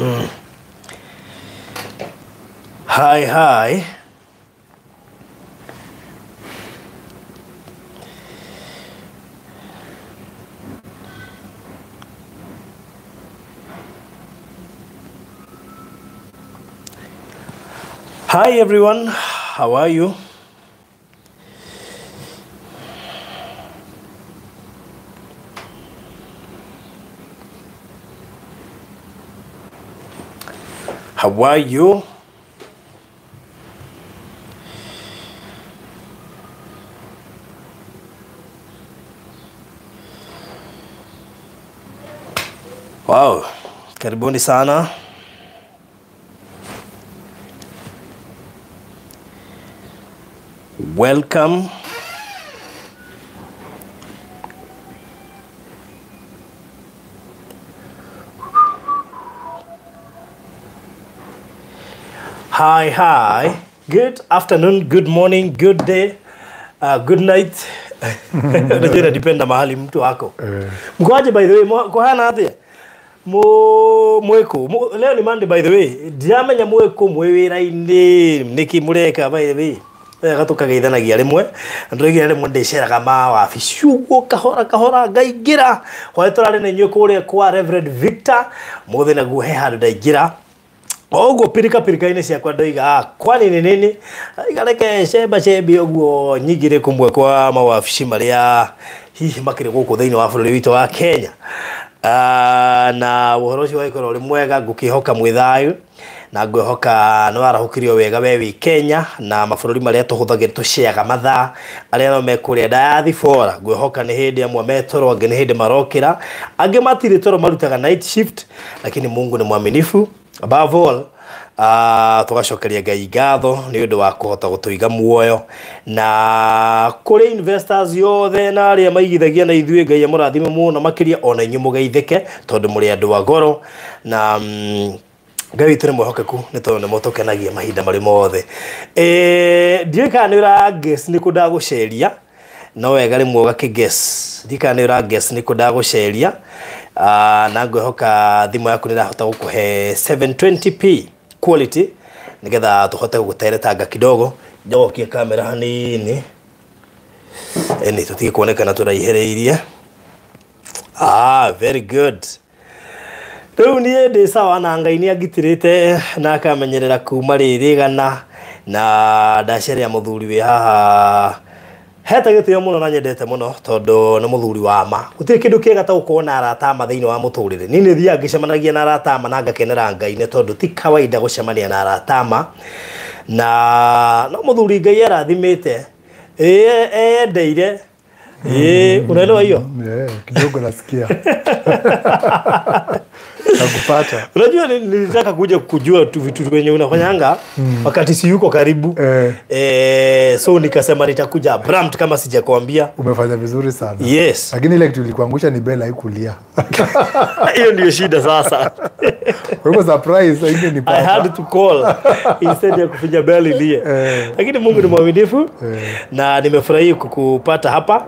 Hi, hi. Hi everyone, how are you? How are you? Wow, karibuni sana. Welcome. Hi, hi. Good afternoon, good morning, good day, uh, good night. Unajua inadependa mahali mtu ako. Mkoaje by the way? Kuhana atia? Mo mweko. Leo ni Monday by the way. Ndiamenya mweku mwe wira-inĩ niki mureka by the way. wega tukageithanagia rimwe ndũrĩgire rĩmwe ndĩceraga ma wabici ũguo kahora kahora ngaingĩra hwaĩ tũrarĩ na inyuĩ kũrĩa kwa Reverend Victor mũthĩ naguo he handũ ndaingĩra oguo pirika pirika-inĩ ciakwa ndoiga "Ah, kwani nĩ nini? Igareke cemba cembi ũguo nyingĩrĩ kũmwe kwa mawabici maria hihi makĩrĩ gũkũ thĩinĩ wa bũrũri witũ wa Kenya. Ah, na ũhoro ũcio wagĩkorwo ũrĩ mwega hoka mwĩ thayũ na ngwĩhoka nĩ warahũkirio wega we wĩ Kenya na mabũrũri marĩa tũhũthagĩra tũceaga mathaa arĩa no me kũrĩa diaspora ngwĩhoka nĩ hĩndĩ amwe me toro angĩ nĩ marokä ra angä matirä toro marutaga night shift lakini Mungu nä mwaminifu above all Uh, tugacokeria ngai ngatho nä å ndå wa kutu iga muoyo. Na kũrĩ investors yothe na arĩa maigithagia na ithuä ngai amũrathime makä ria ona inyuĩ mũgeithĩke tondũ mũrĩ andũ a goro. Na mm, ngai witũ nä mwĩhokeku nä tondũ nĩ mũtũkenagia mahinda marä mothe. Eh, e, kana nĩ nä kå ndagå ceria no wega rĩmwe ũgakĩges ndiũĩ kana nĩ nä kå ndagå ndagũceria Ah, na ngwihoka thimo yaku nä rahota gå kå he 720p quality gå gå tereta kidogo. Njogokie kamera hanini. Tå tigä kuonekana tå ah, very good. U niä ndä sawa na ngai nĩ angitĩrĩte na akamenyerera kuma rä rä gana na ndacerea mũthuri wä haha hete må no na nyendete tondå nä må thuri wa ma. Gå tirä kä ndå kä ega ta gũkorwo na aratama thä inä wa muthurire. Ni ni thiaga ngĩcemanagia na aratama na ngakenera ngai nĩ tondũ ti kawaida gũcemania na aratama na no må thuri ngai arathimä te eyendeire unaelewa hiyo Yeah, kidogo nasikia nakupata. Unajua ni- nilitaka kuja kujua tu vitu venye unafanyanga mm. wakati si yuko karibu. Eh. Eh, so nikasema nitakuja abrupt kama sijakwambia. Umefanya vizuri sana. Yes. Lakini ile kitu ilikuangusha ni bela haikulia. Hiyo ndio shida sasa. Kwa surprise I had to call instead ya kufinya beli ilie. Eh. lakini Mungu ni mwaminifu Eh. na nimefurahi kukupata hapa.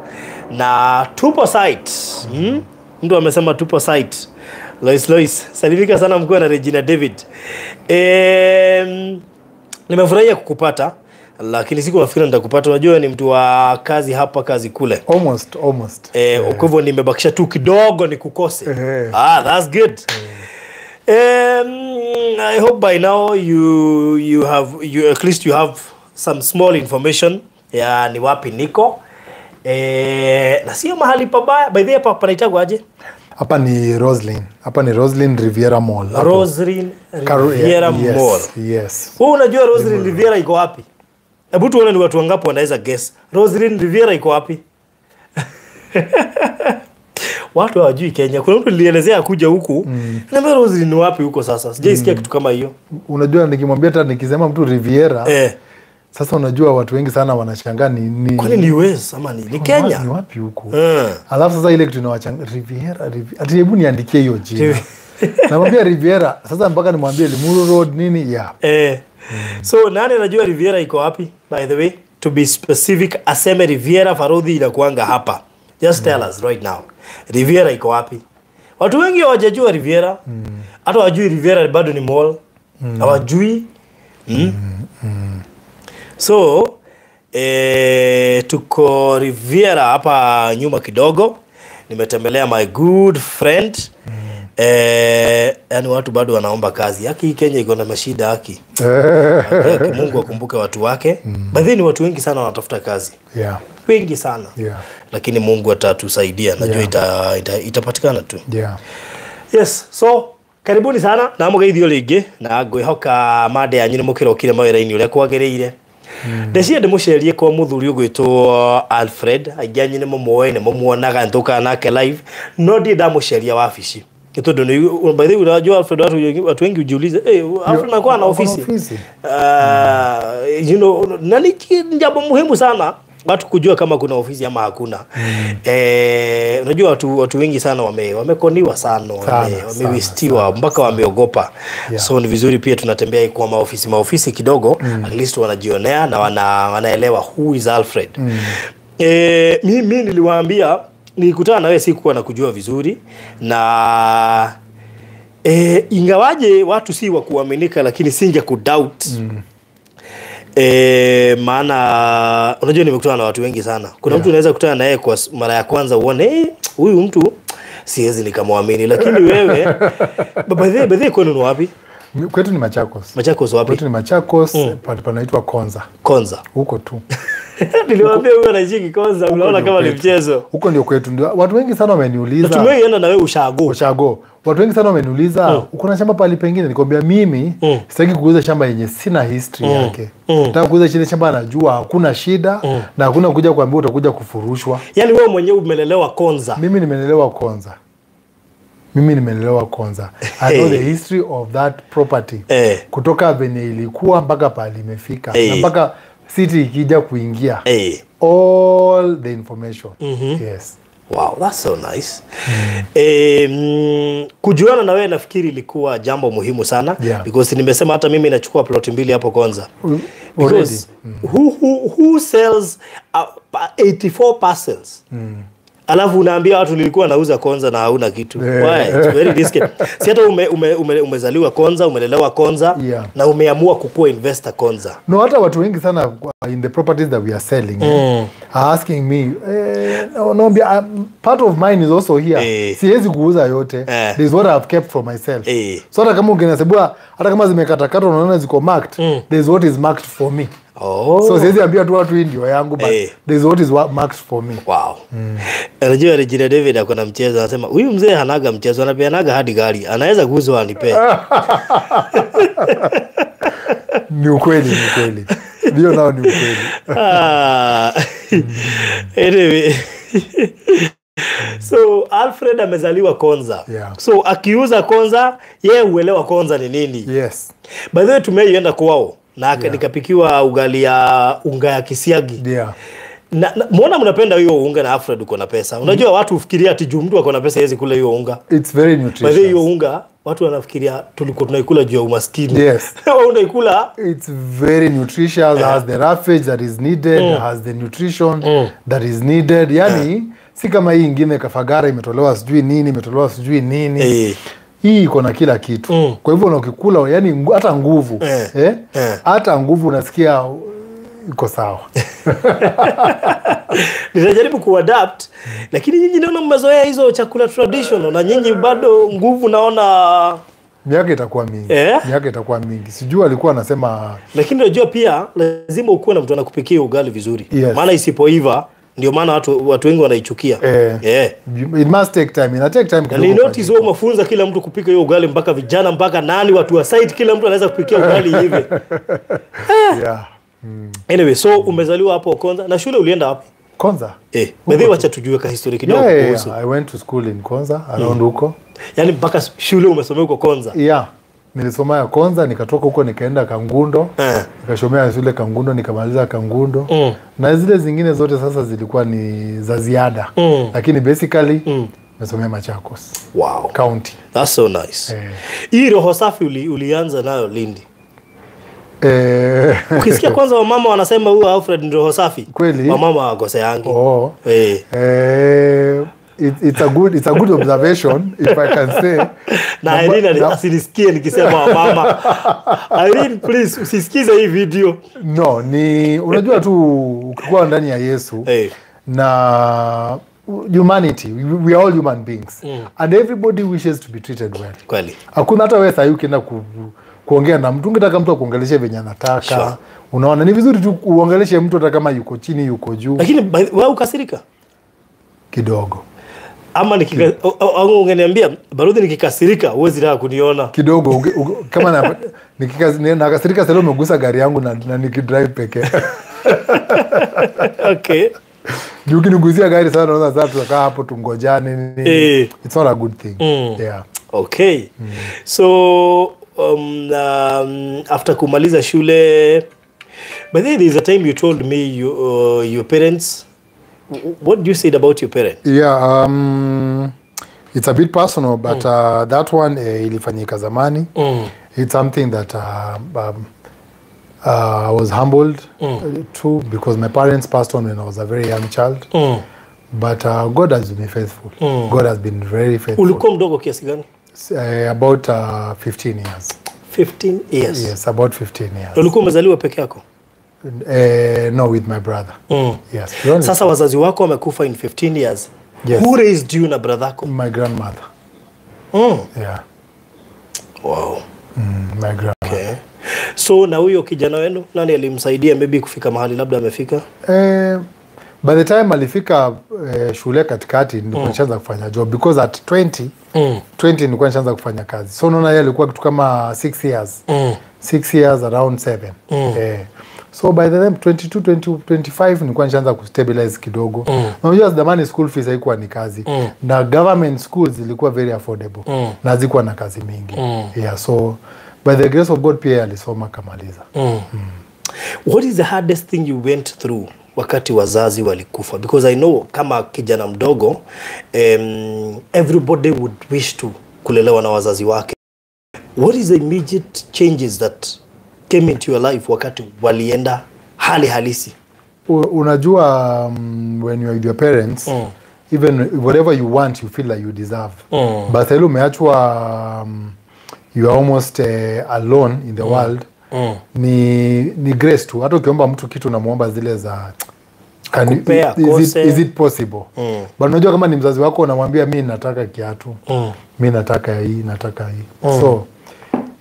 Na tupo site. Mm? mtu amesema tupo site Lois Lois. Salimika sana mkuu na Regina David. E, nimefurahia kukupata lakini siku nafikiri nitakupata. Unajua ni mtu wa kazi hapa kazi kule. Almost almost. Eh, kwa hivyo nimebakisha tu kidogo ni kukose Eh. ah, that's good. Um, I hope by now you you have you at least you have some small information. Ya ni wapi niko. E, na sio mahali pabaya. By the way hapa panaitagwa aje hapa ni roslin hapa ni roslin riviera mall. Hapo. Roslyn Riviera yes, Mall. yes. Wewe unajua Roslyn Riviera iko wapi? Hebu tuone ni watu wangapi wanaweza guess. Roslyn Riviera iko wapi? Watu hawajui Kenya. Kuna mtu nilielezea akuja huku. Mm. Niambia Roslyn ni wapi huko sasa, sijaisikia kitu kama hiyo. Unajua nikimwambia hata nikisema mtu riviera eh. Sasa unajua watu wengi sana wanashangaa ni, ni, Kwani ni US ama ni, ni Kenya ni wapi huko uh. alafu sasa ile kitu inawachanga riviera Riviera. ati hebu niandikie hiyo jina namwambia riviera sasa mpaka nimwambie limuru road nini ya Eh. Mm. So nani anajua Riviera iko wapi by the way? To be specific, aseme Riviera Farodhi inakuanga hapa. Just mm. tell us right now. Riviera iko wapi? watu wengi hawajajua riviera hata mm. wajui riviera bado ni mall hawajui mm. mm. So e, tuko riviera hapa nyuma kidogo. Nimetembelea my good friend. E, yani watu bado wanaomba kazi. Haki hii kenya iko na mashida haki. Eh, mungu akumbuke watu wake. Mm. badhi ni watu wengi sana wanatafuta kazi. Yeah. wengi sana. Yeah. lakini mungu atatusaidia. Najua Yeah. ita, ita, itapatikana tu. Yeah. yes so karibuni sana. Na mugeithio ringi na ngwihoka mande yanyu ni må kä rokire mawä-ra-inä ndeciria ndä må cerie kwa må thuri å gwä two alfred anyu tå nake live. No ndiä ndamå ceria wabici nä tondå nä unajua alfred watu, wengi- ujiulize hey, alfred na ofisi uh, you know, na ni jambo muhimu sana watu kujua kama kuna ofisi ama hakuna mm. eh, unajua watu, watu wengi sana wame, wamekoniwa sana wame- wamewistiwa mpaka wameogopa Yeah. so ni vizuri pia tunatembea kwa maofisi maofisi kidogo mm. at least wanajionea na wana, wanaelewa who is alfred mm. eh, mi, mi niliwaambia nilikutana na wewe sikuwa na kujua vizuri na E, ingawaje watu si wa kuaminika lakini singe kudoubt mm. E, maana unajua nimekutana na watu wengi sana. Kuna yeah. mtu unaweza kutana naye kwa mara ya kwanza uone huyu hey, mtu siwezi nikamwamini. Lakini wewe badhie kwenu ni wapi? Kwetu ni machakos. Machakos wapi? Kwetu ni machakos mm. panaitwa konza. Konza. Huko tu niliwaambia huyo anaishi kikonza unaona kama ni mchezo. Huko ndio kwetu. Ndio watu wengi sana wameniuliza. Tumeenda na wewe ushago. Ushago. Watu wengi sana wameniuliza mm. uko na shamba pali pengine? Nikwambia mimi Mm. sitaki kuuza shamba yenye sina history yake. Mm. nataka kuuza chile shamba anajua hakuna shida na hakuna kuja kuambia utakuja kufurushwa. Yaani wewe mwenyewe umelelewa konza. Mimi nimelelewa konza. Mimi nimelelewa konza. I know Hey. the history of that property. Hey. kutoka venye ilikuwa mpaka pali imefika. Hey. na mpaka city ikija kuingia hey. all the information mm -hmm. yes Wow, that's so nice. Eh, mm, kujuana na wewe nafikiri ilikuwa jambo muhimu sana Yeah. because nimesema hata mimi nachukua plot mbili hapo kwanza because mm. who, who, who sells uh, 84 parcels? Alafu unaambia watu nilikuwa nauza Konza na hauna kitu. Eh. Si hata ume, ume, ume, umezaliwa Konza, umelelewa Konza Yeah. na umeamua kukuwa investor Konza. no hata watu wengi sana in the properties that we are selling eh, are asking me eh, no, no, um, part of mine is also here Eh. siwezi kuuza yote Eh. this is what I've kept for myself Eh. so hata kama ukinasebua hata kama zimekatakata unaona ziko marked mm. this is what is marked for me Oh. so siwezi ambia tu watu hii ndio yangu but hey. this is what is what marks for me Wow. Unajua Regina David ako na mchezo anasema huyu mzee hanaga mchezo anapeanaga hadi gari. Anaweza kuuzwa anipe. ni ukweli ni ukweli ndio nao ni ukweli Ah. anyway. so Alfred amezaliwa Konza. Yeah. So akiuza Konza, yeye huelewa Konza ni nini. yes By the way tumeienda kwao na yeah. nikapikiwa ugali ya unga ya kisiagi. yeah Na, na, mbona mnapenda hiyo unga na Alfred uko na pesa? Unajua mm. watu hufikiria ati juu mtu akona pesa hawezi kula hiyo unga. it's very By the hiyo unga watu wanafikiria tulikuwa tunaikula juu ya umaskini. Yes. Wao unaikula it's very nutritious yeah. has the roughage that is needed mm. has the nutrition mm. that is needed Yaani yeah. si kama hii ingine kafagara imetolewa sijui nini imetolewa sijui nini eh, hii iko na kila kitu Mm. kwa hivyo nakikula yani hata nguvu Eh. eh? Eh. hata nguvu unasikia iko sawa nitajaribu kuadapt lakini nyinyi naona mmezoea hizo chakula traditional na nyinyi bado nguvu naona miaka itakuwa mingi Eh? miaka itakuwa mingi sijuu alikuwa anasema lakini najua pia lazima ukuwe na mtu anakupikia ugali vizuri Yes. maana isipoiva ndio maana watu, watu wengi wanaichukia. Eh. Eh. it must take time. Ina take time kidogo notice wewe umefunza kila mtu kupika hiyo ugali mpaka vijana mpaka nani watu wa site kila mtu anaweza kupikia ugali hivi. Yeah. anyway so umezaliwa hapo Konza. Na shule ulienda wapi? Konza? Eh. Wacha tujue ka historia kidogo yeah, yeah, yeah. i went to school in konza around huko. Yani mpaka shule umesomea huko Konza? Yeah nilisoma ya konza nikatoka huko nikaenda kangundo eh. nikashomea shule kangundo nikamaliza kangundo Mm. na zile zingine zote sasa zilikuwa ni za ziada Mm. lakini basically Mm. nimesomea machakos wow county That's so nice. Eh. Hii roho safi uli, ulianza nayo Lindi. eh, Ukisikia kwanza wamama wanasema huyu Alfred ni roho safi. Kweli? Wamama wakoseangi. oh, Eh. eh, it, it's a good it's a good observation if I can say. na asinisikie nikisema wamama please usisikize hii video. No ni unajua tu ukikuwa ndani ya Yesu hey. na humanity we, we are all human beings. And everybody wishes to be treated well. Kweli. Hakuna hata wewe sahii ukienda ku, kuongea na mtu. Ungetaka mtu akuongeleshe venye anataka. Sure. unaona ni vizuri tu uongeleshe mtu hata kama yuko chini yuko juu. Lakini wewe ukasirika? Kidogo ama nikika- au- au- ungeniambia barudhi nikikasirika huwezi taka kuniona kidogo uge, uge, kama na, nikika- ni- nakasirika sasa umegusa gari yangu na, na nikidrive pekee okay juu ukiniguzia gari sana naona sasa tutakaa hapo tungojane nini. Eh. it's not a good thing Mm. yeah. okay mm. so um, um, after kumaliza shule but then there's a time you told me you, uh, your parents what do you say about your parents Yeah, um, it's a bit personal but mm. uh, that one eh, ilifanyika zamani mm. it's something that uh, um, uh, I was humbled mm. to because my parents passed on when I was a very young child. Mm. But uh, God has been faithful. Mm. God has been very faithful. ulikuwa mdogo kiasi gani Uh, about uh, 15 years. 15 years Yes, about 15 years. ulikuwa umezaliwa peke yako Uh, no, with my brother. mm. Yes. sasa wazazi wako wamekufa in 15 years Yes. who raised you na bradhako my grandmother. mm. Yeah, wow. mm, my grandmother. okay. so na huyo kijana wenu nani alimsaidia maybe kufika mahali labda amefika Eh, by the time alifika eh, shule katikati nilikuwa nishaanza kufanya job because at 20 mm. 20 nilikuwa nishaanza kufanya kazi so naona yeye alikuwa kitu kama 6 years Mm. 6 years around 7 Mm. eh, so by the time 22 20, 25 nilikuwa nishaanza kustabilize kidogo mm. unajua zamani school fees haikuwa ni kazi Mm. na government schools zilikuwa very affordable Mm. na zikuwa na kazi mingi Mm. yeah so by the grace of god pia alisoma kamaliza mm. Mm. what is the hardest thing you went through wakati wazazi walikufa because i know kama kijana mdogo um, everybody would wish to kulelewa na wazazi wake what is the immediate changes that came into your life wakati walienda hali halisi unajua um, when you are with your parents Mm. even whatever you want you feel like you deserve Mm. but sahili umeachwa um, you are almost uh, alone in the mm. world mm. ni ni grace tu hata ukiomba mtu kitu unamwomba zile za can you- Akupea, is, it, is it possible Mm. but unajua kama ni mzazi wako unamwambia mi nataka kiatu Mm. mi nataka hii nataka hii mm. so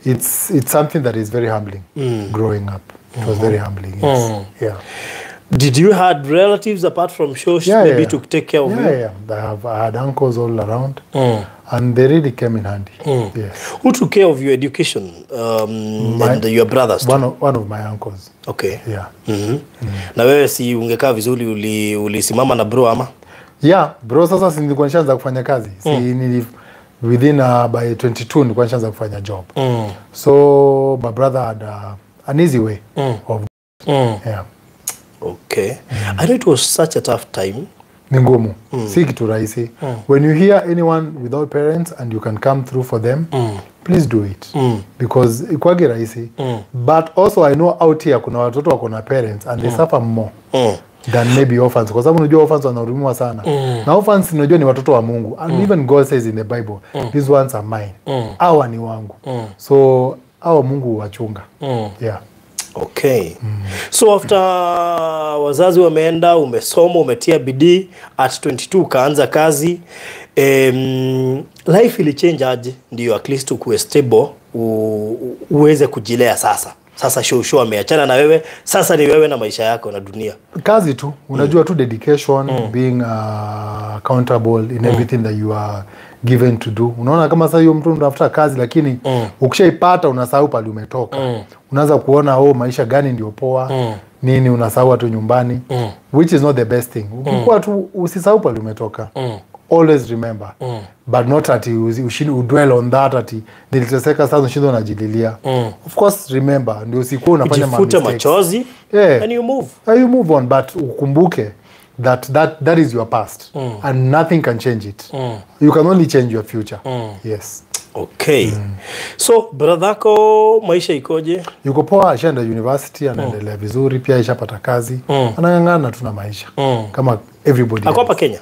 it's, it's something that is very humbling mm. growing up it mm -hmm. was very humbling yes. Mm. yeah. did you had relatives apart from shosh Yeah, maybe yeah. to take care of yeah, you yeah. I, have, I had uncles all around Mm. and they really came in handy Mm. yes who took care of your education um, My- and your brothers one of, one of my uncles okay yeah mm -hmm. mm. na wewe si ungekaa vizuri uli- ulisimama na bro ama yeah bro sasa nilikuwa nishaanza kufanya kazi si nili, within uh, by 22 nilikuwa nishaanza kufanya job mm. so my brother had uh, an easy way Mm. of Mm. yeah okay i know it was such a tough time ni ngumu mm. si kitu rahisi mm. when you hear anyone without parents and you can come through for them Mm. please do it Mm. because ikwagi rahisi Mm. but also i know out here kuna watoto wako na parents and they suffer more Mm. Than maybe orphans kwa sababu unajua orphans wanahurumiwa sana. Mm. na orphans unajua ni watoto wa mungu. And even god says in the bible these ones are mine. Mm. awa ni wangu. Mm. so awa mungu huwachunga. Mm. yeah. Okay. So after wazazi wameenda umesoma umetia bidii at 22 ukaanza kazi um, life ilichange aje? Ndio at least ukuwe stable u- uweze kujilea sasa sasa show show ameachana na wewe sasa ni wewe na maisha yako na dunia kazi tu unajua mm. tu dedication mm. being uh, accountable in everything that you are given to do unaona kama sasa hiyo mtu unatafuta kazi lakini Mm. ukishaipata unasahau pale umetoka Mm. unaanza kuona oh maisha gani ndio poa Mm. nini unasahau tu nyumbani Mm. which is not the best thing ukikuwa tu usisahau pale umetoka Mm. Always remember Mm. but not ati ushindi udwell on that ati niliteseka sasa ushindi unajililia Mm. of course remember ndio usikuwa unafanya machozi Yeah. and you move and you move on but ukumbuke that that, that is your past Mm. and nothing can change it Mm. you can only change your future Mm. yes okay mm. so bradhako maisha ikoje yuko poa ashaenda university anaendelea vizuri pia ishapata kazi Mm. anang'ang'ana tuna maisha Mm. kama everybody ako hapa else. kenya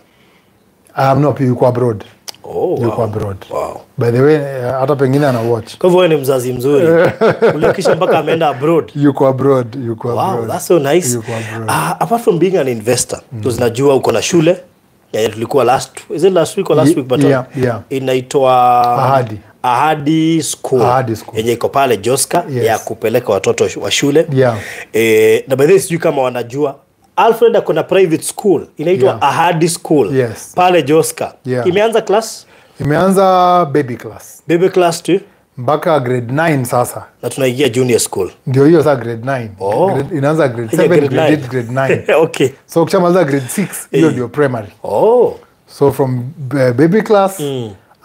um, no yuko abroad oh, yuko wow. abroad Wow. by the way eh, hata pengine ana watch kwa hivyo ni mzazi mzuri uliakisha mpaka ameenda abroad yuko abroad yuko wow abroad that's so nice Yuko abroad. uh, apart from being an investor mm. uko na shule ya tulikuwa last is it last week or last Ye- week but yeah, yeah. inaitwa Ahadi. Ahadi School Ahadi School. yenye iko pale Joska Yes. ya kupeleka watoto wa shule Yeah. E, na by the way sijui kama wanajua Alfred akona private school. Inaitwa Yeah. Ahadi School. Yes. pale Joska. Yeah. imeanza class? Imeanza baby class. Baby class tu? Mpaka grade 9 sasa. Na tunaingia junior school. Ndio hiyo saa grade 9 Oh. grade, inaanza grade 7 grade grade 8 grade 9 okay. So ukishamaliza grade 6 hiyo ndio primary. Oh. So from uh, baby class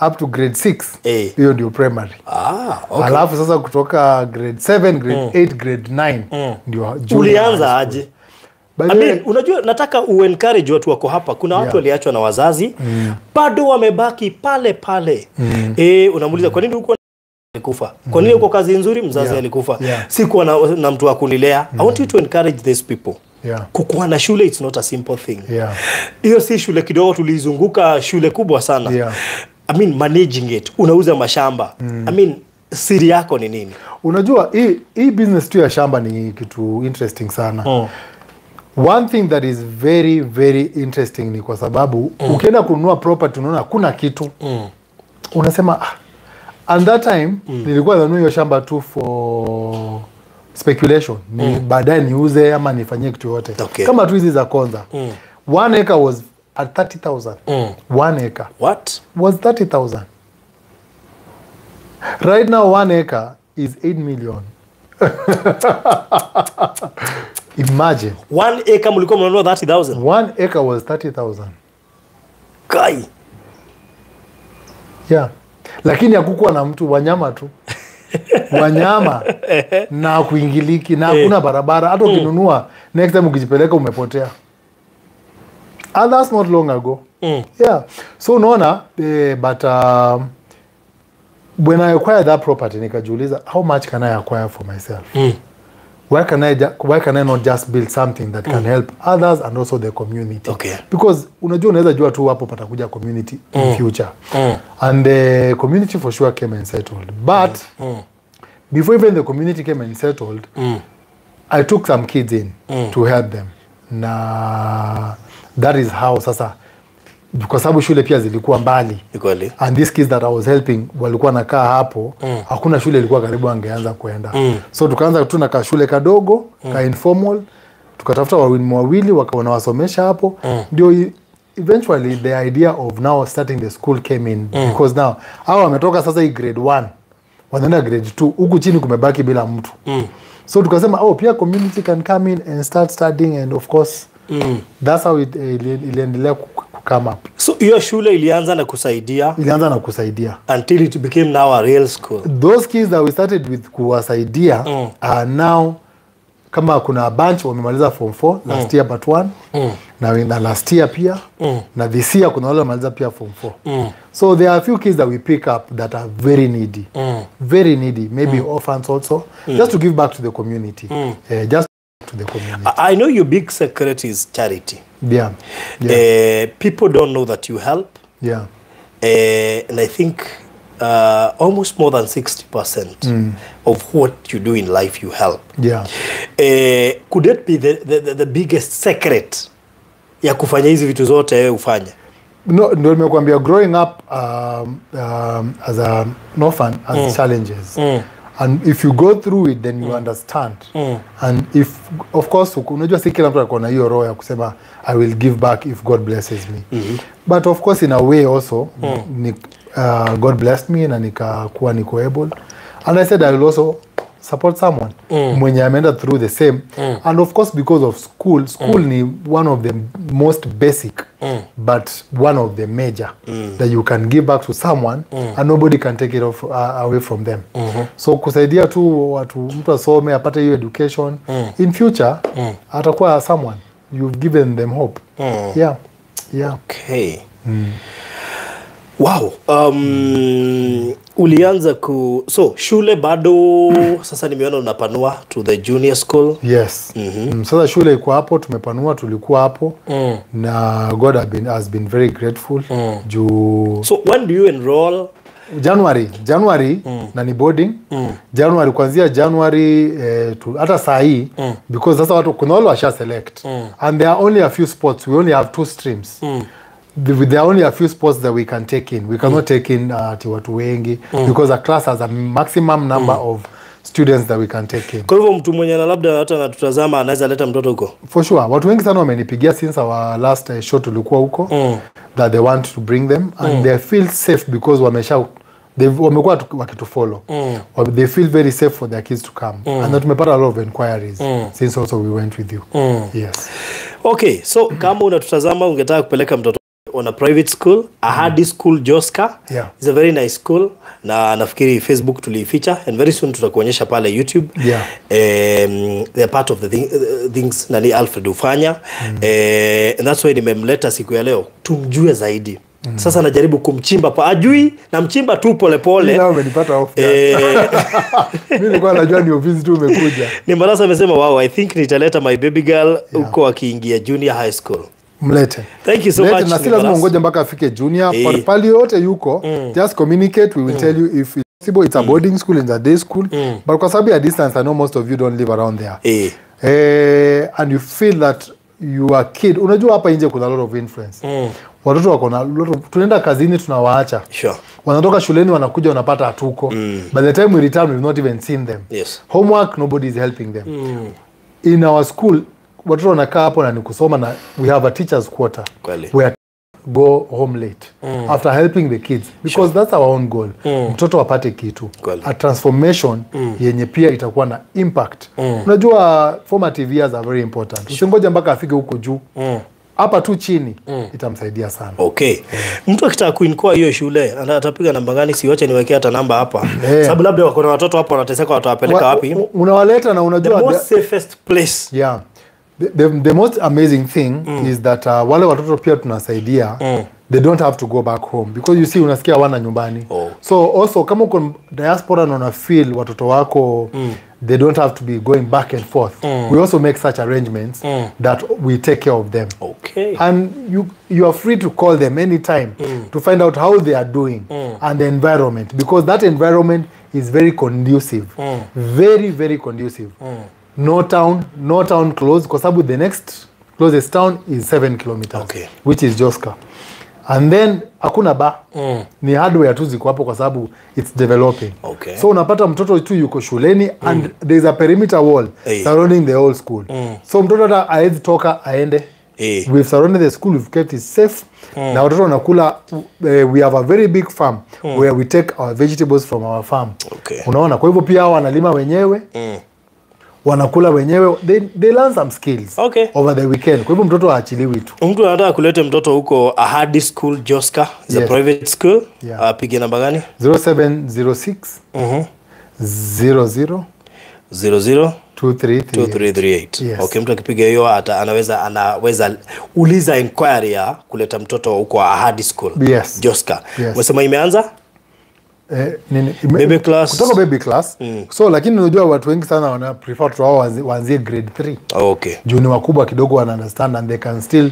up to grade 6 Eh. hiyo ndio primary. Ah okay. alafu sasa kutoka grade 7 grade 8 grade 9 ndio junior ulianza aje Way- unajua nataka uencourage watu wako hapa kuna watu Yeah. waliachwa na wazazi bado wamebaki pale pale mm. e, unamuuliza kwa nini huko alikufa kwa nini uko kazi nzuri mzazi Yeah. alikufa Yeah. sikuwa na, na mtu wa kunilea i want you to encourage these people Yeah. kukuwa na shule it's not a simple thing Yeah. hiyo si shule kidogo tulizunguka shule kubwa sana Yeah. I mean, managing it unauza mashamba Mm. I mean, siri yako ni nini unajua hii hii business tu ya shamba ni kitu interesting sana Mm. One thing that is very very interesting ni kwa sababu mm. ukienda kununua property unaona hakuna kitu Mm. unasema ah, and that time mm. nilikuwa nanunua hiyo shamba tu for speculation ni baadaye niuze ama nifanyie kitu yote Okay. kama tu hizi za kwanza one acre was at 30000 Mm. one acre what was 30000 right now one acre is 8 million imagine. One acre mlikuwa mnanunua 30000 one acre was 30000 kai. Yeah. Lakini hakukuwa na mtu wanyama tu. Wanyama na kuingiliki na hakuna barabara. Hata ukinunua mm. next time ukijipeleka umepotea. And that's not long ago. Mm. yeah. So unaona eh, but um, when i acquired that property nikajiuliza how much can i acquire for myself? Mm. Why can I, why can I not just build something that can help others and also the community Okay. because unajua unaweza jua tu hapo patakuja community in future Mm. and the community for sure came and settled but Mm. before even the community came and settled Mm. I took some kids in to help them na that is how sasa kwa sababu shule pia zilikuwa mbali Ikweli. and these kids that I was helping walikuwa nakaa hapo mm. hakuna shule ilikuwa karibu angeanza kuenda Mm. so tukaanza tu na kashule kadogo mm. ka informal tukatafuta walimu wawili wakaona wanawasomesha hapo ndio mm. eventually the idea of now starting the school came in mm. because now hao wametoka sasa hii grade 1 wanaenda grade 2 huku chini kumebaki bila mtu Mm. so tukasema oh pia community can come in and start studying and of course Mm. that's how it, eh, iliendelea ku- ku- up so hiyo shule ilianza na kusaidia ilianza na kusaidia until it became now a real school those kids that we started with kuwasaidia Mm. are now kama kuna bunch wamemaliza form 4 last year but one Mm. na, na last year pia Mm. na this year kuna wale wamemaliza pia form 4 Mm. so there are a few kids that we pick up that are very needy Mm. very needy maybe orphans also just to give back to the community Mm. uh, just to the community I know your big secret is charity. yeah yeah Uh, people don't know that you help, yeah uh, and I think uh, almost more than 60% mm. of what you do in life you help. yeah Uh, could that be the, the, the, biggest secret ya kufanya hizi vitu zote wewe ufanye? no ndio nimekuambia growing up um, um, as a an orphan has challenges Mm. And if you go through it then you mm. understand Mm. and if of course unajua si kila mtu akuwa na hiyo roho ya kusema i will give back if god blesses me mm -hmm. but of course in a way also mm. ni, uh, god blessed me na nikakuwa niko able and i said i will also support someone mm. mwenye ameenda through the same mm. and of course because of school school mm. ni one of the most basic mm. but one of the major mm. that you can give back to someone mm. and nobody can take it off, uh, away from them mm -hmm. so kusaidia tu watu mtu asome apate hiyo education mm. in future mm. atakuwa someone you've given them hope mm. yeah yeah Okay. Wow um, ulianza ku so shule bado sasa nimeona unapanua to the junior school yes mm-hmm. sasa shule iko hapo tumepanua tulikuwa hapo mm. na god has been, has been very grateful mm. juu so when do you enroll january january mm. na ni boarding mm. january kuanzia january eh, tu, hata saa hii mm. because sasa watu kuna wale washa select mm. and there are only a few spots we only have two streams mm. The- there are only a few sports that we can take in we cannot mm. take in uh, ati watu wengi mm. because a class has a maximum number mm. of students that we can take in kwa hivyo mtu mwenye na labda hata anatutazama anaweza leta mtoto huko for sure watu wengi sana wamenipigia since our last uh, show tulikuwa huko mm. that they want to bring them and mm. they feel safe because wamesha wamekuwa tu- wakitufollow mm. they feel very safe for their kids to come mm. and tumepata a lot of inquiries mm. since also we went with you mm. yes okay so kama unatutazama ungetaka kupeleka mtoto on a private school ahadi school joska. Yeah. is a very nice school. Na nafikiri facebook tuliificha and very soon tutakuonyesha pale youtube. Yeah. um, they're part of the thing, uh, things nani alfred hufanya. Mm. uh, and that's why nimemleta siku ya leo tumjue zaidi. Mm. sasa najaribu kumchimba pa ajui namchimba tu polepole eh, nilikuwa najua ni ofisi tu umekuja. Ni Mbarasa amesema wow i think nitaleta my baby girl huko yeah. akiingia junior high school mlete. Thank you so much na si lazima ungoje mpaka afike junior. Hey. but pali yote yuko. Just communicate we will tell you if it's possible. It's a boarding school it's a day school. But kwa sababu ya distance i know most of you don't live around there. Hey. eh, and you feel that you are kid. Unajua hapa nje kuna lot of influence. Mm. watoto wako na tunaenda kazini tunawaacha. Sure. Wanatoka shuleni wanakuja wanapata hatuko. Mm. by the time we return we've not even seen them. Yes. homework nobody is helping them. Mm. in our school watoto wanakaa hapo na ni kusoma na we have a teachers quarter Kweli. where go home late mm. after helping the kids because sure. that's our own goal mm. mtoto apate kitu Kweli. a transformation mm. yenye pia itakuwa na impact mm. unajua formative years are very important usingoja mpaka afike huko juu mm hapa tu chini mm. itamsaidia sana okay mtu akitaka kuinkoa hiyo shule atapiga namba gani siwache niwekee hata namba hapa yeah. sababu labda wako na watoto hapo wanateseka watawapeleka wapi unawaleta na the unajua most safest place yeah the, the, the most amazing thing mm. is that uh, wale watoto pia tunasaidia mm. they don't have to go back home because you see unasikia wana nyumbani Oh. so also kama uko diaspora na una feel watoto wako mm. they don't have to be going back and forth mm. we also make such arrangements mm. that we take care of them okay and you you are free to call them anytime mm. to find out how they are doing mm. and the environment because that environment is very conducive mm. very very conducive no town no town close kwa sababu the next closest town is 7 kilometers Okay. which is joska. And then hakuna ba. Ni hardware tu ziko hapo kwa sababu it's developing. Okay. so unapata mtoto tu yuko shuleni and there is a perimeter wall Hey. surrounding the whole school. So mtoto hata aezi toka aende. Hey. we've surrounded the school we've kept it safe. Na watoto wanakula uh, we have a very big farm where we take our vegetables from our farm. Okay. unaona? Kwa hivyo pia wanalima wenyewe wanakula wenyewe they, they learn some skills Okay. over the weekend kwa hivyo mtoto aachiliwi tu mtu anataka kulete mtoto huko ahadi school joska the Yes. private school Yeah. apige namba gani 0706 00 00 2338 2338 Yes. okay mtu akipiga hiyo anaweza anaweza uliza inquiry ya kuleta mtoto huko ahadi school Yes. joska Yes. umesema imeanza Eh, nini, ime- Baby class. kutoka baby class. So lakini unajua watu wengi sana wana prefer wao waanzie- waanzie grade 3 okay. Juu ni wakubwa kidogo wana understand and they can still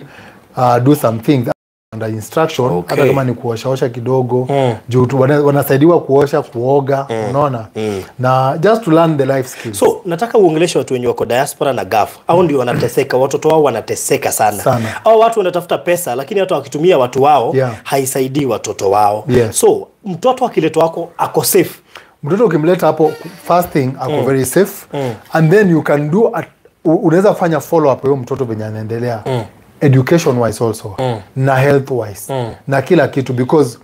uh, do some things under instruction Okay. hata kama ni kuoshaosha kidogo mm. juu tu wanasaidiwa kuosha kuoga mm. unaona mm. na just to learn the life skills so nataka uongeleshe watu wenye wako diaspora na gaf au ndio wanateseka watoto wao wanateseka sana, Sana. au watu wanatafuta pesa lakini hata wakitumia watu wao Yeah. haisaidii watoto wao Yes. so mtoto akiletwa wako ako safe mtoto ukimleta hapo first thing ako mm. very safe mm. and then you can do unaweza fanya follow up huyo mtoto venye anaendelea education wise also mm. na health wise mm. na kila kitu because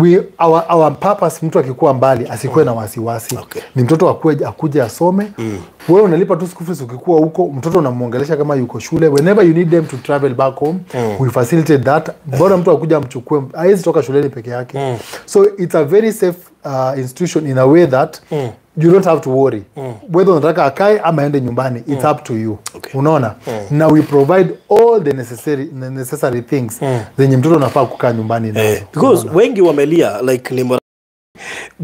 we our, our purpose mtu akikuwa mbali asikuwe na wasiwasi Okay. ni mtoto akuje, akuje asome mm. wewe unalipa tu school fees ukikuwa huko mtoto unamwongelesha kama yuko shule whenever you need them to travel back home mm. we facilitate that bora mtu akuja amchukue hawezi toka shuleni peke yake mm. so it's a very safe uh, institution in a way that you don't have to worry. Mm. whether unataka akae ama aende nyumbani it's up to you. Okay. unaona? Na we provide all the necessary, the necessary things zenye mtoto unafaa kukaa nyumbani nazo. Eh, because wengi wamelia like ni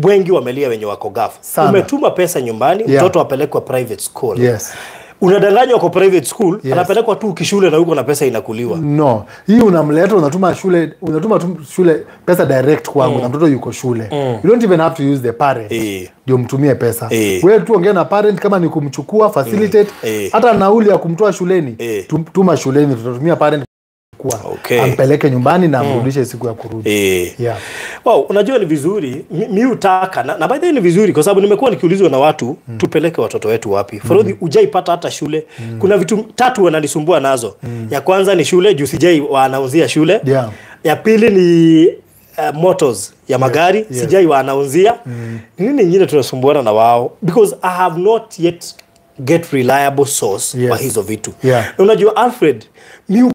wengi wamelia wenye wako gafu. Umetuma pesa nyumbani Yeah. mtoto apelekwa private school. Yes unadanganywa kwa private school Yes. anapelekwa tu kishule na huko na pesa inakuliwa no hii unamleta unatuma shule unatuma tu shule pesa direct kwangu mm. na mtoto yuko shule mm. you don't even have to use the parent ndio ndio mtumie pesa e. wewe tu ongea na parent kama ni kumchukua facilitate e. hata nauli ya kumtoa shuleni e. tuma shuleni tutatumia parent kuwa Okay. ampeleke nyumbani na amrudishe mm. siku ya kurudi e. yeah. wow, unajua ni vizuri mi, mi utaka na, na by the way ni vizuri kwa sababu nimekuwa nikiulizwa na watu mm. tupeleke watoto wetu wapi forodhi ujaipata hata shule mm. kuna vitu tatu wananisumbua nazo mm. ya kwanza ni shule juu sijai wanauzia shule Yeah. ya pili ni uh, motors ya magari yes. sijai wanauzia mm. nini nyingine tunasumbuana na wao because i have not yet get reliable source Yes. kwa hizo vitu Yeah. unajua alfred mi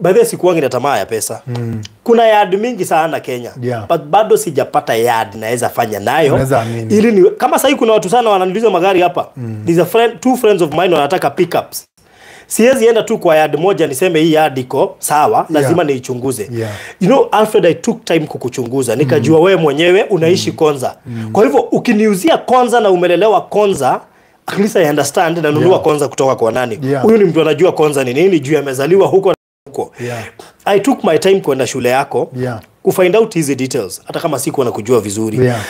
baadhi sikuangi na tamaa ya pesa mm. kuna yard mingi sana kenya Yeah. but bado sijapata yard naweza fanya nayo ili ni, kama sahii kuna watu sana wananiuliza magari hapa mm. There's a friend, two friends of mine wanataka pickups siwezi enda tu kwa yard moja niseme hii yard iko sawa lazima yeah. niichunguze Yeah. you know alfred i took time kukuchunguza nikajua mm. wewe mwenyewe unaishi konza mm. kwa hivyo ukiniuzia konza na umelelewa konza at least i understand nanunua Yeah. konza kutoka kwa nani huyu Yeah. ni mtu anajua konza ni nini juu amezaliwa huko huko Yeah. i took my time kwenda shule yako Yeah. kufind out hizi details hata kama sikuwa na kujua vizuri Yeah.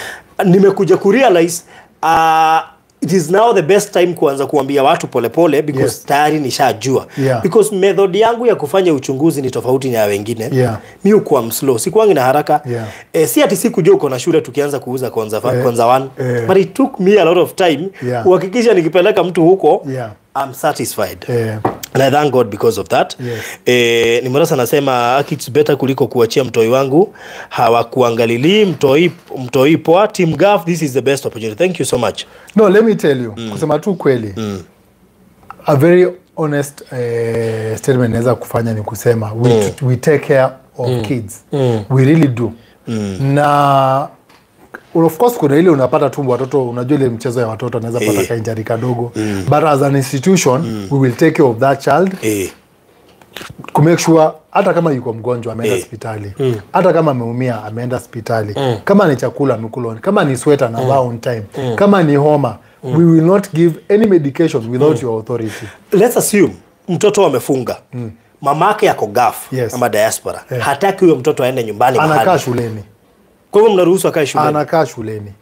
nimekuja kurealize uh, it is now the best time kuanza kuambia watu polepole pole because Yes. tayari nishajua Yeah. because method yangu ya kufanya uchunguzi ni tofauti na ya wengine Yeah. mi ukuwa mslow sikuangi na haraka Yeah. eh, si ati sikujua uko na shule tukianza kuuza konza, Eh, konza one eh. but it took me a lot of time Yeah. kuhakikisha nikipeleka mtu huko Yeah. I'm satisfied Eh, and I thank God because of that. Yes. Eh, Nimorasa anasema "Aki, it's better kuliko kuachia mtoi wangu hawakuangalili mtoi mtoi poa team gaf this is the best opportunity. Thank you so much. no let me tell you Mm. kusema tu kweli Mm. a very honest eh, statement naweza kufanya ni kusema we, mm. we take care of mm. kids Mm. we really do Mm. na of course kuna ile unapata tu watoto unajua ile mchezo ya watoto anaweza pata Eh. kainjari kadogo. But as an institution we will take care of that child Eh, kumake sure hata kama yuko mgonjwa ameenda Eh. hospitali. Hata kama ameumia ameenda hospitali. Kama ni chakula amekula kama ni sweta na mm. on time. Kama ni homa we will not give any medication without your authority. Let's assume mtoto amefunga. Mm. mamake yako gaf Yes. ama diaspora. Hataki huyo mtoto aende nyumbani anakaa shuleni Kwa hivyo mnaruhusu akae shuleni? anakaa shuleni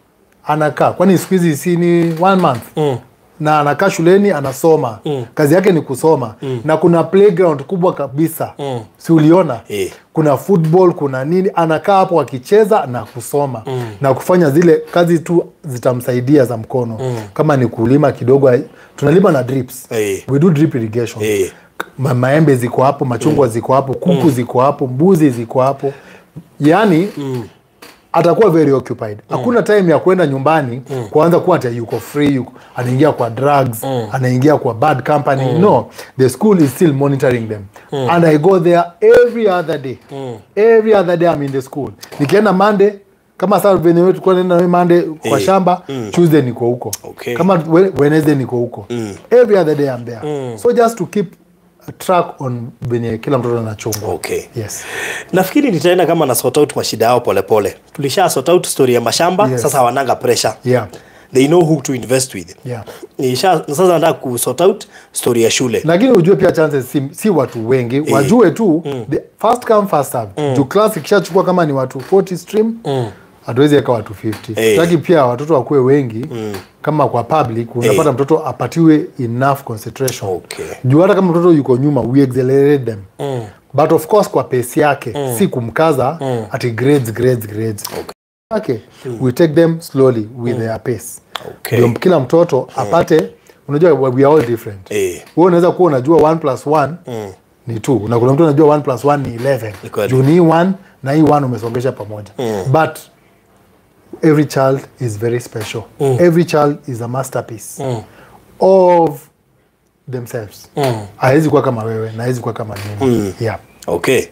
anakaa kwani siku hizi si ni one month mm na anakaa shuleni anasoma mm. kazi yake ni kusoma mm. na kuna playground kubwa kabisa mm. si uliona Eh. kuna football kuna nini anakaa hapo akicheza na kusoma mm. na kufanya zile kazi tu zitamsaidia za mkono mm. kama ni kulima kidogo tunalima na drips Eh. we do drip irrigation Eh. Ma maembe ziko hapo machungwa mm. ziko hapo kuku mm. ziko hapo mbuzi ziko hapo yaani atakuwa very occupied hakuna time ya kwenda nyumbani mm. kuanza kuwa ati yuko free yuko, anaingia kwa drugs mm. anaingia kwa bad company mm. no the school is still monitoring them mm. and i go there every other day mm. every other day i'm in the school nikienda monday kama saa venye tulikuwa tunaenda na kwa hey. shamba tuesday niko huko Okay. kama we- wednesday niko huko mm. every other day i'm there so just to keep track on venye kila mtoto anachungwa. Okay. yes. Nafikiri nitaenda kama na sort out mashida yao polepole tulisha sort out story ya mashamba Yes. sasa wananga pressure. Yeah. They know who to invest with. Yeah. Nisha, sasa nataka ku sort out story ya shule. Lakini ujue pia chances si, si watu wengi. Wajue tu the first come first serve. Juu class ikishachukua kama ni watu 40 stream hatuwezi watu 50 Eh. taki pia watoto wakuwe wengi. Kama kwa public unapata mtoto apatiwe enough concentration. Okay. juu hata kama mtoto yuko nyuma we accelerate them. But of course kwa pace yake si kumkaza ati grades grades grades. Okay. we take them slowly with their pace. Okay. ndio kila mtoto apate unajua we are all different. Hey. wewe unaweza kuwa unajua 1 plus 1 ni 2 na kuna mtu anajua 1 plus 1 ni 11 Ni juu ni 1 na hii 1 umesongesha pamoja. But every child is very special Mm. every child is a masterpiece mm. of themselves hawezi kuwa kama wewe na hawezi kuwa kama mimi yeah. okay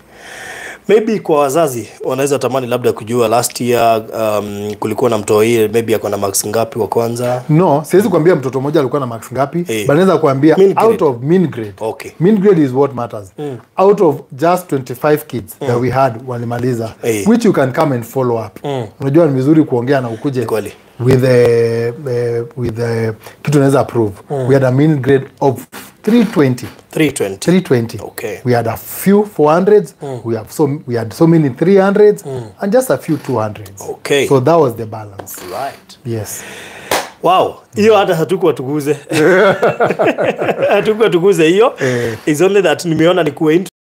maybe kwa wazazi wanaweza tamani labda kujua last year um, kulikuwa na mtoto hii maybe ako na marks ngapi wa kwanza no siwezi kuambia mtoto mmoja alikuwa na marks ngapi hey. but naweza kuambia grade. out of mean grade Okay. mean grade is what matters Mm. out of just 25 kids mm. that we had walimaliza hey. which you can come and follow up Mm. unajua ni vizuri kuongea na ukuje Kweli. with a, uh, with a, kitu naweza approve Mm. we had a mean grade of 320 320 320 Okay. we had a few 400s we have so we had so many 300s and just a few 200s Okay. so that was the balance. Right. Yes. Wow. Hiyo hata hatukuwa tuguze. Hatukuwa tuguze hiyo. Eh. is only that nimeona ni kuwa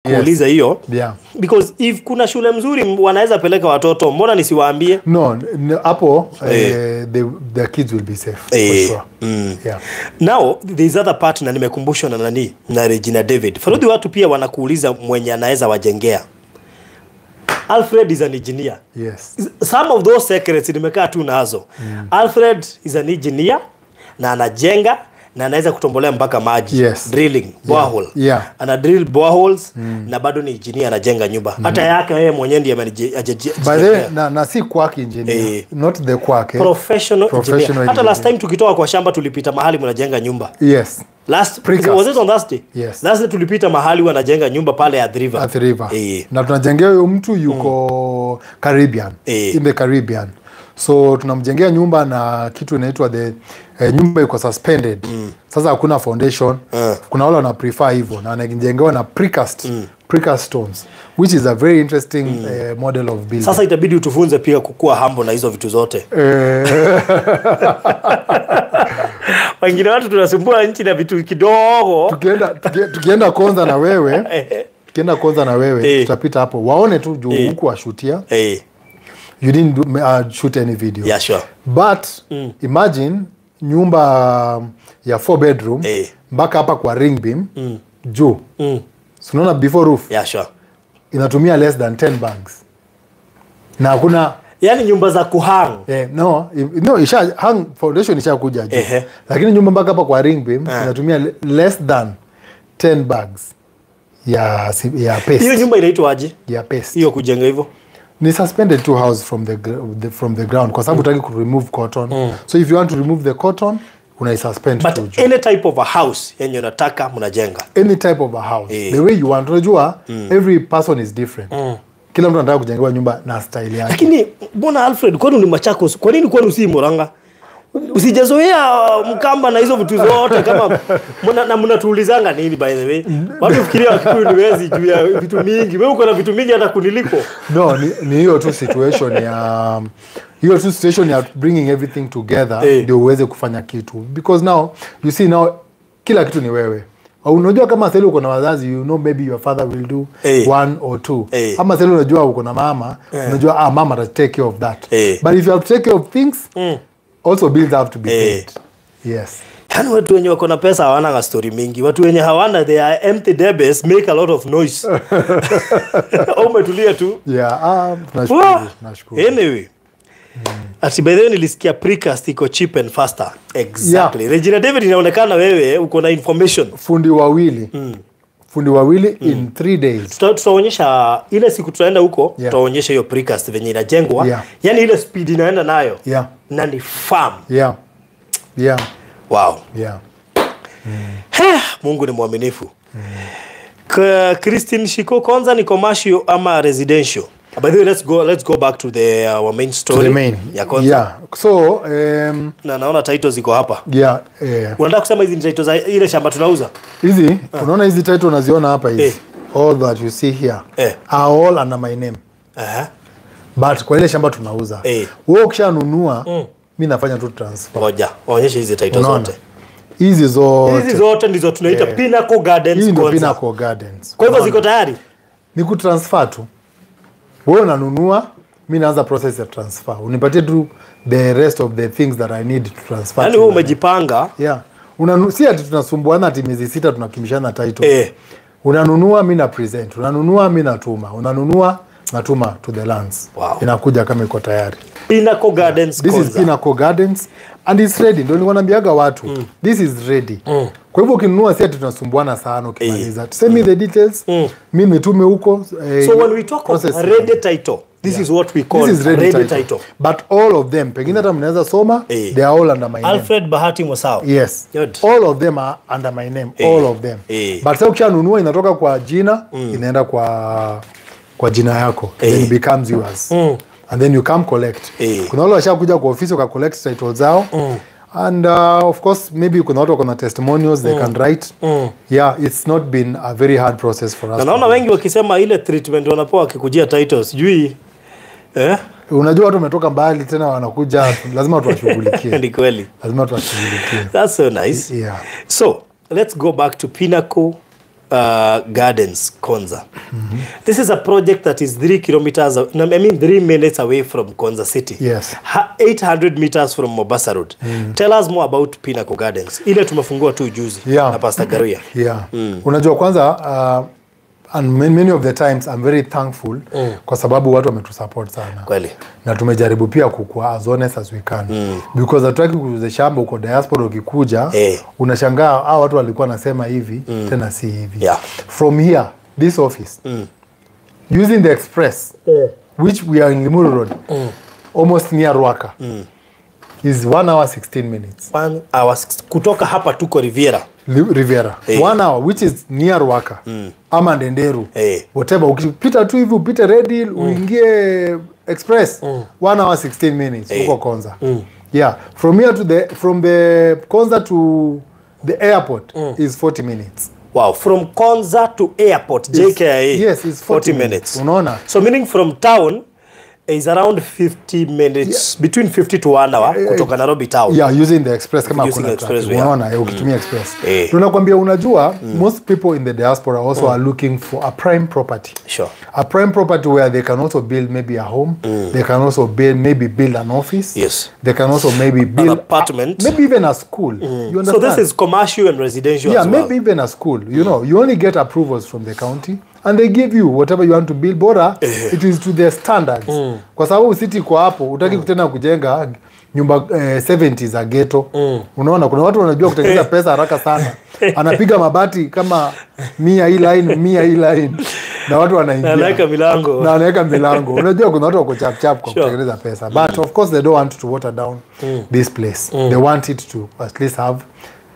Yes. kuuliza hiyo yeah because if kuna shule mzuri wanaweza peleka watoto mbona nisiwaambie No, hapo Eh. eh, the, the kids will be safe Eh, sure. mm. Yeah. now there's other part na nimekumbushwa na nani na Regina David farudhi watu pia wanakuuliza mwenye anaweza wajengea Alfred is an engineer Yes. some of those secrets nimekaa tu nazo Alfred is an engineer na anajenga na anaweza kutombolea mpaka maji Yes. drilling borehole Yeah. ana drill boreholes na bado ni engineer anajenga nyumba mm. hata yake yeye mwenyewe ndiye na, na si kwake engineer Eh. not the eh? professional, Professional engineer. hata last time tukitoka kwa shamba tulipita mahali mnajenga nyumba yes last Precast. was it on Thursday Yes. last day tulipita mahali wanajenga nyumba pale at river at river eh na tunajengea huyo mtu yuko caribbean Eh. in the caribbean so tunamjengea nyumba na kitu inaitwa the eh, nyumba iko suspended. Mm. sasa hakuna foundation. Yeah. kuna wale wana prefer hivyo na anajengewa na precast mm. precast stones which is a very interesting mm. uh, model of building. Sasa itabidi utufunze pia kukua hambo na hizo vitu zote. Eh, wengine watu tunasumbua nchi na vitu kidogo. Tukienda tuki- tukienda konza na wewe tukienda konza na wewe hey. tutapita hapo. Waone tu juu huku washutia. Eh you didn't do, uh, shoot any video. Yeah sure. But mm. imagine nyumba ya four bedroom Eh. mpaka hapa kwa ring beam. Mm. juu. Mm. sinaona before roof? Yeah sure. Inatumia less than 10 bags. Na hakuna yani nyumba za kuhang. Eh, no, no isha hang foundation ishakuja juu. Eh, lakini nyumba mpaka hapa kwa ring beam inatumia le- less than 10 bags ya ya paste. hiyo nyumba nyumba inaitwaje ya paste. Hiyo kujenga hivyo ni suspended two house from the, the from the ground kwa sababu utaki mm. kuremove cotton. So if you want to remove the cotton unaisuspend but tujua. any type of a house yenye unataka mnajenga. Any type of a house. Yeah. the way you want unajua mm. every person is different. Mm. Kila mtu anataka kujengewa nyumba na style yake. Lakini mbona alfred kwani ni machakos kwa nini kwani si moranga usijazoea mkamba na hizo vitu zote kama muna, na mnatuulizanga nini by the way? Watu fikiria wakikuyu ni wezi juu ya vitu mingi. We uko na vitu mingi hata kuniliko no ni hiyo tu situation ya hiyo tu situation ya bringing everything together ndio hey. uweze kufanya kitu. Because now you see now kila kitu ni wewe. Au unajua kama seli uko na wazazi you know maybe your father will do hey. one or two. Hey. ama seli unajua uko na mama unajua ah, mama ata take care of that. Hey. but if you have to take care of things also bills have to be Eh. paid. Yes. Yani watu wenye wako na pesa hawana na story mingi. Watu wenye hawana they are empty debes make a lot of noise. Umetulia tu? Yeah um, nashukuru, nashukuru. anyway. Anyway ati by the way nilisikia precast iko cheap and faster. Exactly. Yeah. regina david inaonekana wewe uko na information. Fundi wawili fundi wawili mm. in three days. Tuta- tutaonyesha ile siku tutaenda huko Yeah. tutaonyesha hiyo precast venye inajengwa. Yeah. yani ile speed inaenda nayo. Yeah. Na ni farm. Yeah. Yeah. Wow. Yeah. Heh, mungu ni mwaminifu. K- christine shiko kwanza ni commercial ama residential by the way let's go, let's go back to the uh, our main story. To the main. Ya kwanza. Yeah. So um, na naona title ziko hapa. yeah eh, unataka kusema hizi title za ile shamba tunauza? Hizi unaona hizi title unaziona hapa hizi? Eh. all that you see here Eh. are all under my name. Aha. but kwa ile shamba tunauza Eh. wewe ukishanunua mi nafanya tu transfer. Ngoja waonyeshe hizi title unaona? zote. Hizi zote. Hizi zote ndizo tunaita Eh. Pinnacle Gardens hii ndio. Pinnacle Gardens. Kwa hivyo ziko tayari? Ni kutransfer tu wewe unanunua mi naanza process ya transfer. Unipatie tu the rest of the things that i need to transfer yani wewe umejipanga? Yeah. Unanu, si ati tunasumbuana ati miezi sita tunakimbishana title. Eh, unanunua mi na present. Unanunua mi natuma. Unanunua natuma to the lands. Wow. inakuja kama iko tayari. Pinnacle Gardens this is. Gardens and it's ready. Ndio nilikuwa naambiaga watu. This is ready kwa hivyo ukinunua ati tunasumbuana sana ukimaliza tuseme the details Mm. mi nitume huko eh, so when we talk of ready title this is what we call This is ready, ready title. title. but all of them pengine hata mnaweza soma Eh. they are all under my name alfred bahati Mosao. yes Good. all of them are under my name Hey. all of them Hey. but sasa ukishanunua inatoka kwa jina inaenda kwa kwa jina yako then Eh. it becomes yours Mm. and then you come collect Hey. kuna wale washakuja kwa ofisi waka collect title zao and uh, of course maybe kuna watu wakona testimonials they mm. can write. Mm. yeah it's not been a very hard process for us na naona wengi wakisema ile treatment wanapewa wakikujia title sijui eh? unajua watu wametoka mbali tena wanakuja lazima tuwashughulikie. Ni kweli. Lazima tuwashughulikie. That's so nice. Yeah. So let's go back to Pinnacle uh, Gardens, Konza. This is a project that is three kilometers, I mean three minutes away from Konza City. Yes. Ha- 800 meters from Mombasa Road. Tell us more about Pinnacle Gardens. Ile tumefungua tu juzi Yeah. na Pastor Garuya. yeah unajua kwanza uh, and many of the times I'm very thankful mm. kwa sababu watu wametusupport sana Kweli. na tumejaribu pia kukua as honest as we can mm. because hatutaki kuuza shamba uko diaspora ukikuja hey. unashangaa hao watu walikuwa nasema hivi mm. tena si hivi Yeah. from here this office mm. using the express which we are in Limuru Road mm. almost near Ruaka is 1 hour 16 minutes One hour, kutoka hapa tuko Riviera. Riviera Hey. one hour which is near Ruaka ama Ndenderu Hey. whatever ukipita tu hivi upite Red Hill uingie express mm. one hour 16 minutes hey. uko Konza Mm. yeah from here to the from the Konza to the airport mm. is 40 minutes Wow, from Konza to airport, JKIA. yes it's 40, 40 minutes unaona So meaning from town is around 50 minutes, yeah. between 50 to 1 hour yeah, kutoka Nairobi town. yeah using the express kama Using kuna express, yeah. unaona eh, ukitumia express Eh. tunakwambia unajua mm. most people in the diaspora also mm. are looking for a prime property Sure. a prime property where they can also build maybe a home Mm. they can also build maybe build an office Yes. they can also maybe build an apartment. A, maybe even a school Mm. you understand? So this is commercial and residential yeah as well. maybe even a school you mm. know you only get approvals from the county and they give you whatever you want to build bora eh. it is to their standards mm. kwa sababu city kwa hapo utaki mm. tena kujenga nyumba eh, 70 za ghetto unaona kuna watu wanajua kutengeneza pesa haraka sana anapiga mabati kama mia hii line mia hii line na watu wanaingia Anaweka milango. na anaweka milango unajua kuna watu wako chap chap kwa Sure. kutengeneza pesa but mm. of course they don't want to water down mm. this place mm. they want it to at least have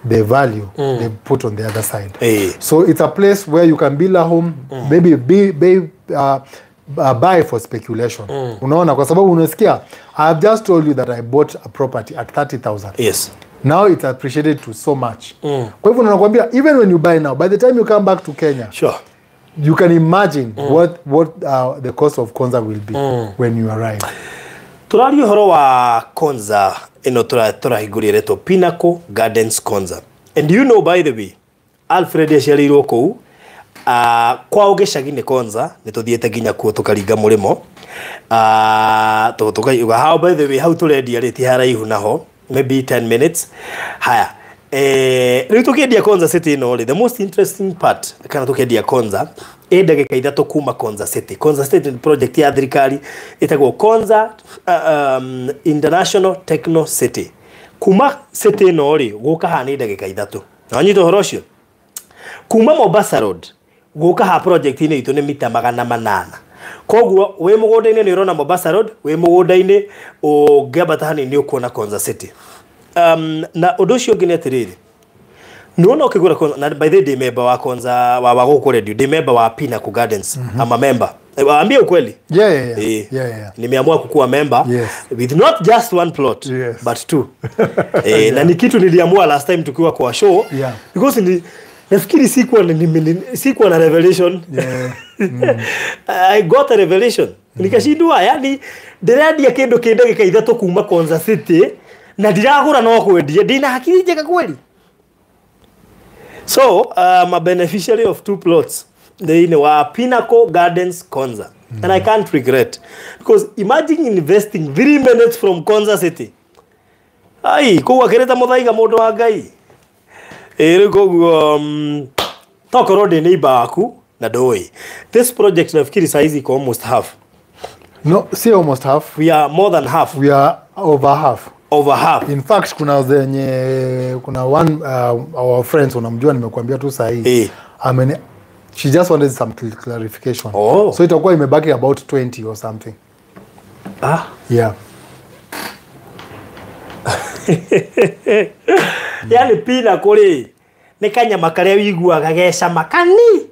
the value mm. they put on the other side Hey. so it's a place where you can build a home mm. maybe be, be, uh, uh, buy for speculation unaona kwa sababu unasikia i have just told you that i bought a property at 30000 Yes. now it's appreciated to so much kwa hivyo nakwambia even when you buy now by the time you come back to kenya Sure. you can imagine mm. what what uh, the cost of konza will be mm. when you arrive turaria horo wa konza ino turahingũria reto pinnacle gardens konza and you know by the way alfred aciarĩirwo kũu uh, kwao gĩcagi-inĩ konza nĩ tũthiĩte nginya kuo tũkaringa mũrĩmo. Uh, tukauga how by the way hau tũrendia rĩ ti haraihu naho maybe 10 minutes. Haya eh, rĩu tũkĩendia konza city ä no rä the most interesting part kana tũkĩendia konza ĩ ndagĩka ithatũ kuma konza city. Konza city nĩ project ya thirikari ĩtagwo konza uh, um, international techno city. Kuma city ĩno rĩ gũka haha nĩ ndagĩka ithatũ. Na wanyita ũhoro ũcio? Kuma mombasa road gũka ha project-inĩ itũ nĩ mita magana manana. Koguo we mũgũnda-inĩ nĩ rona mombasa road we mũgũnda-inĩ ũngĩambata hanini ni ukona konza city. Um, na å nä rä nĩwona ũkĩgũra ukigura na by the day member wa kwanza wa, wa gũkũ radio the member wa Pina ku Gardens mm -hmm. ama member Eh, waambie ukweli yeah yeah yeah, E, yeah, yeah. nimeamua kukuwa member Yes. with not just one plot Yes. but two e, yeah. na ni kitu niliamua last time tukiwa kwa show Yeah. because ni, nafikiri sikuwa ni- sikuwa na revelation Yeah. mm. I got a revelation mm. nikashindwa yani ndirendia kindu kä ndagä ka ithatå kuma Konza City na ndiragå ra no kwendia ndina hakiri njega kweli so I'm a beneficiary of two plots thĩinĩ wa Pinnacle Gardens Konza Mm. and I can't regret because imagine investing three minutes from Konza City. Ai kũu akĩrĩta mũthaiga mũndũ wa ngai. Ĩ rĩu koguo um, tokorwo ndĩ neighbor waku na ndũĩ this project nafikiri saizi iko almost half. No see almost half. We are more than half. We are over half over half. In fact kuna zenye kuna one uh, our friends unamjua nimekuambia tu sahii. Eh. amene she just wanted some clarification. Oh. so itakuwa imebaki about 20 or something. Ah. yeah. Yani pina kuri nä kanyama karä a wiguaga gecama kani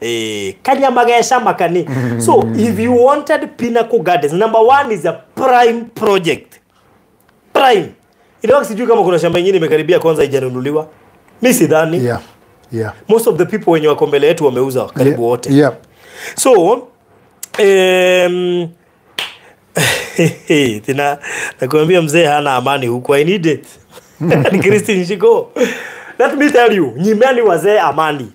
Eh, kanyama gecama kani so if you wanted pinnacle gardens number one is a prime project prime. Ileo sijui kama kuna shamba ingine imekaribia kwanza ijanunuliwa mi sidhani. Yeah yeah. Most of the people wenye wako mbele yetu wameuza karibu wote. yeah. So um, tina nakuambia mzee hana amani huku. I need it. Ni Christine Shiko let me tell you nyimeni wazee amani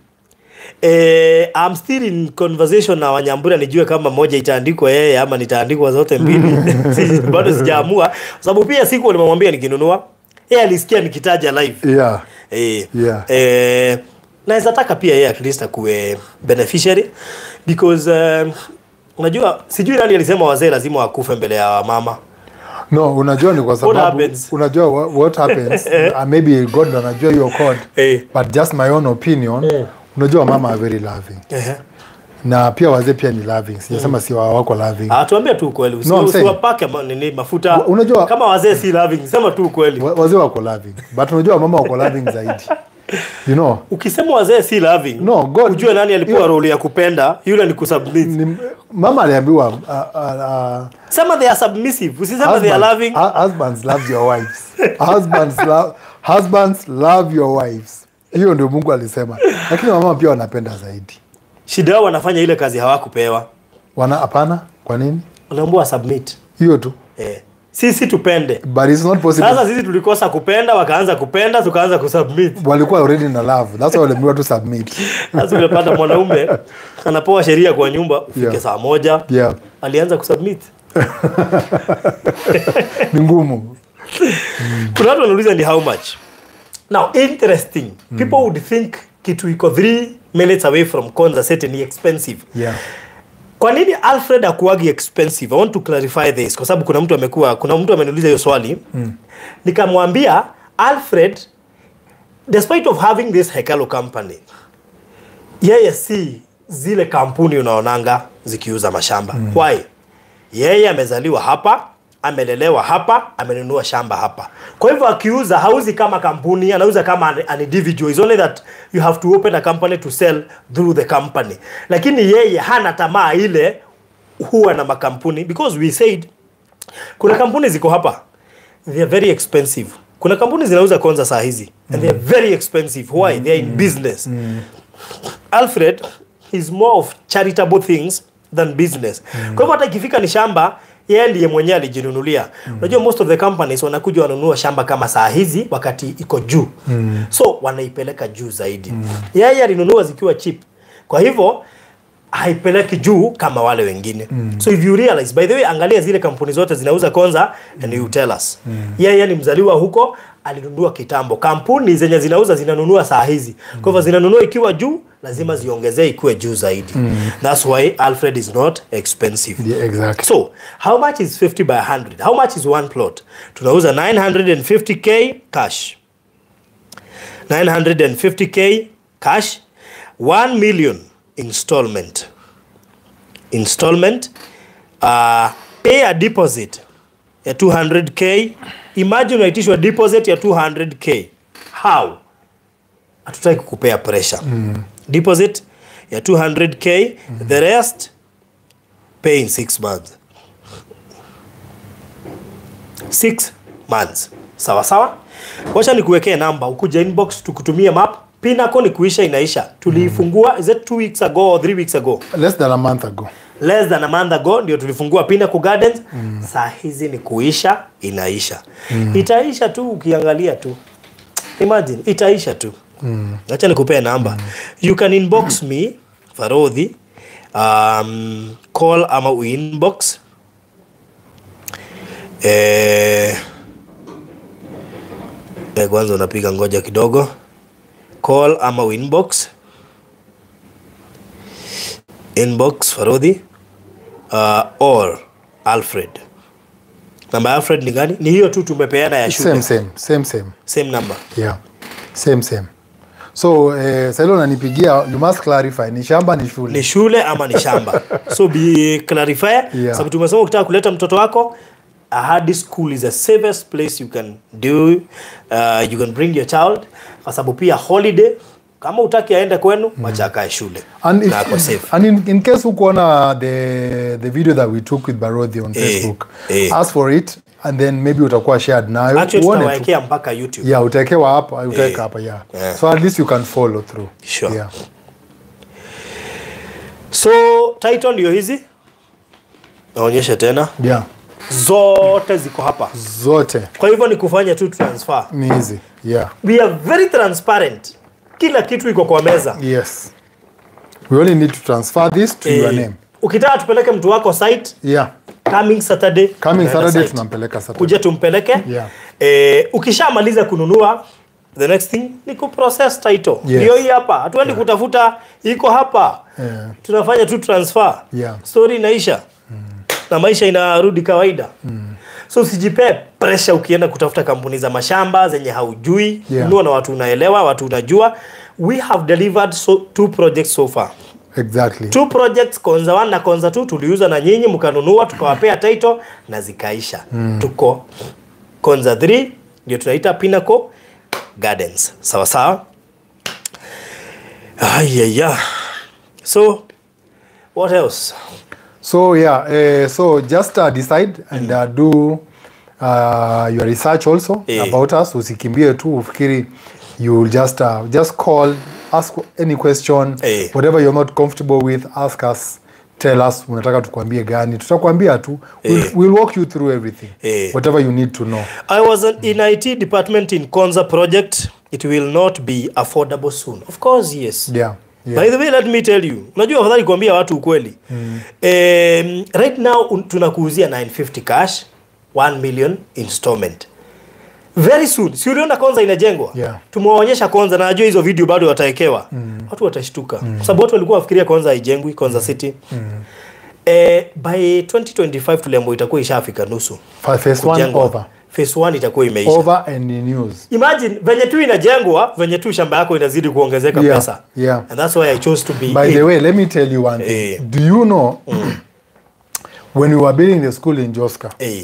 Eh, I'm still in conversation na Wanyambura nijue kama moja itaandikwa yeye ama nitaandikwa zote mbili. Bado sijaamua sababu pia siku nimemwambia nikinunua yeye alisikia nikitaja live. yeah Eh, Yeah. eh, naweza taka pia yeye at least akuwe beneficiary because um, unajua sijui nani alisema wazee lazima wakufe mbele ya mama no unajua ni kwa sababu happens? unajua what, what happens uh, maybe god anajua hiyo code hey. but just my own opinion Eh. Unajua mama are very loving. Ehe. na pia wazee pia ni loving. Sijasema si wa- wako loving. Ah, tuambie tu No, saying- usiwapake ma- nini mafuta. Unajua- kama wazee si loving sema tu ukweli. Wazee wako loving. But unajua mama wako loving zaidi. You know? Ukisema wazee si loving No, God- ujue nani alipewa role ya kupenda yule ni kusubmit ni, mama aliambiwa uh, uh, uh, sema they are submissive. Usisema they are loving. Husbands love your wives. Husbands love, husbands love your wives hiyo ndio mungu alisema. Lakini wamama pia wanapenda zaidi. Shida yao wanafanya ile kazi hawakupewa. Wana hapana. Kwa nini? Wanaambiwa submit. Hiyo tu. Eh. sisi tupende. But it's not possible. Sasa sisi tulikosa kupenda wakaanza kupenda tukaanza kusubmit. Walikuwa already na love. That's why waliambiwa tu submit. Sasa umepata mwanaume anapewa sheria kwa nyumba ufike Yeah. saa moja. Yeah. Alianza kusubmit. Ni ngumu. Kuna watu wanauliza ni how much now interesting. Mm. people would think kitu iko 3 minutes away from Konza City ni expensive. Yeah. Kwa nini alfred akuagi expensive? I want to clarify this kwa sababu kuna mtu amekuwa kuna mtu ameniuliza hiyo swali. Mm. nikamwambia alfred despite of having this hekalo company yeye si zile kampuni unaonanga zikiuza mashamba. Mm. why? Yeye amezaliwa hapa amelelewa hapa amenunua shamba hapa. Kwa hivyo akiuza hauzi kama kampuni anauza kama an, an individual. It's only that you have to open a company to sell through the company. Lakini yeye hana tamaa ile huwa na makampuni. Because we said kuna kampuni ziko hapa. They are very expensive. Kuna kampuni zinauza konza saa hizi. And they are very expensive. Why? They are in business. Alfred is more of charitable things than business. Mm. kwa hivyo hata ikifika ni shamba yeye ndiye mwenyewe alijinunulia unajua most of the companies wanakuja wanunua shamba kama saa hizi wakati iko juu mm. so wanaipeleka juu zaidi mm. yeye alinunua zikiwa cheap kwa hivyo haipeleki juu kama wale wengine mm. so if you realize by the way angalia zile kampuni zote zinauza konza and you tell us mm. yeye ni mzaliwa huko alinunua kitambo kampuni zenye zinauza zinanunua saa hizi Mm. kwa hivyo zinanunua ikiwa juu lazima ziongezee ikuwe juu zaidi. Mm. thats why alfred is not expensive. Yeah, exactly. So how much is 50 by 100 how much is one plot? Tunauza 950k cash. 950k cash. 1 million installment. Installment uh, pay a deposit ya 200k imagine aitishwa deposit ya 200k how? Atutaki kukupea pressure. Mm. Deposit ya 200k mm. -hmm. the rest pay in 6 months. 6 months. Sawa sawa? Wacha nikuwekee namba ukuja inbox tukutumie map. Pinako ni kuisha inaisha. Tuliifungua mm -hmm. is it 2 weeks ago or 3 weeks ago? Less than a month ago. Less than a month ago ndio tulifungua Pinnacle Gardens. Mm. saa hizi ni kuisha inaisha. Mm. itaisha tu ukiangalia tu. Imagine itaisha tu mm. acha nikupee namba. Mm. you can inbox me Farodhi um, call ama uinbox eh, eh, kwanza unapiga ngoja kidogo. Call ama uinbox inbox. Farodhi uh, or Alfred. Namba ya alfred ni gani? Ni hiyo tu tumepeana ya shule. same same same same. Same number. Yeah. Same same so eh, sailo nanipigia you must clarify ni shamba ni shule? Ni shule ama ni shamba? So be clarifier. Yeah. sababu tumesema ukitaka kuleta mtoto wako ahadi school is the safest place you can do uh, you can bring your child. Kwa sababu pia holiday kama utaki aende kwenu wacha akae shule And, na ako safe. and in, in case ukuona the, the video that we took with Barodhi on Eh, Facebook eh. ask for it and then maybe utakuwa shared nayo. Actually uone mpaka youtube. Yeah utawekewa hapa utaweka Eh. hapa yeah. Yeah. so at least you can follow through. Sure. yeah. so title ndio hizi. Naonyesha tena. Yeah. Zote ziko hapa. Zote. Kwa hivyo ni kufanya tu transfer. Ni hizi. Yeah. We are very transparent. Kila kitu iko kwa meza. Yes. We only need to transfer this to your Eh, name. ukitaka tupeleke mtu wako site yeah coming saturday coming saturday tunampeleka saturday kuja tumpeleke Yeah. eh, ukishamaliza kununua the next thing ni kuprocess title Yes. ndio hii hapa hatuendi yeah. kutafuta iko hapa Yeah. tunafanya tu transfer Yeah. story inaisha na maisha inarudi kawaida mm. so usijipee pressure ukienda kutafuta kampuni za mashamba zenye haujui Yeah. Nua na watu unaelewa watu unajua we have delivered so, two projects so far exactly two projects konza 1 na konza 2 tuliuza na nyinyi mkanunua tukawapea title na zikaisha mm. tuko konza 3 ndio tunaita Pinnacle Gardens sawa sawa ayaya so what else So yeah, uh, so just uh, decide and uh, do uh, your research also Eh. about us. Usikimbie tu ufikiri you just uh, just call, ask any question, hey. whatever you're not comfortable with, ask us. Tell us unataka tukwambie gani, tutakwambia tu. We'll, hey. we'll walk you through everything, hey. whatever you need to know. I was an- in IT department in Konza project it will not be affordable soon of course yes Yeah, yeah. By the way, let me tell you, unajua afadhali kuambia watu ukweli mm. um, right now un- tunakuuzia 950 cash 1 million installment very soon si uliona konza inajengwa Yeah. tumewaonyesha konza na najua hizo video bado watawekewa mm. watu watashtuka mm. kwa sababu watu walikuwa wafikiria konza haijengwi konza city mm. eh, by 2025 tuliambo itakuwa ishafika nusu over, phase 1 itakuwa imeisha over and the news. imagine venye tu inajengwa venye tu shamba yako inazidi kuongezeka Yeah, pesa yeah. and that's why i chose to be By in. the way, let me tell you one thing. Eh. Do you know mm. when we were building the school in Joska, Eh,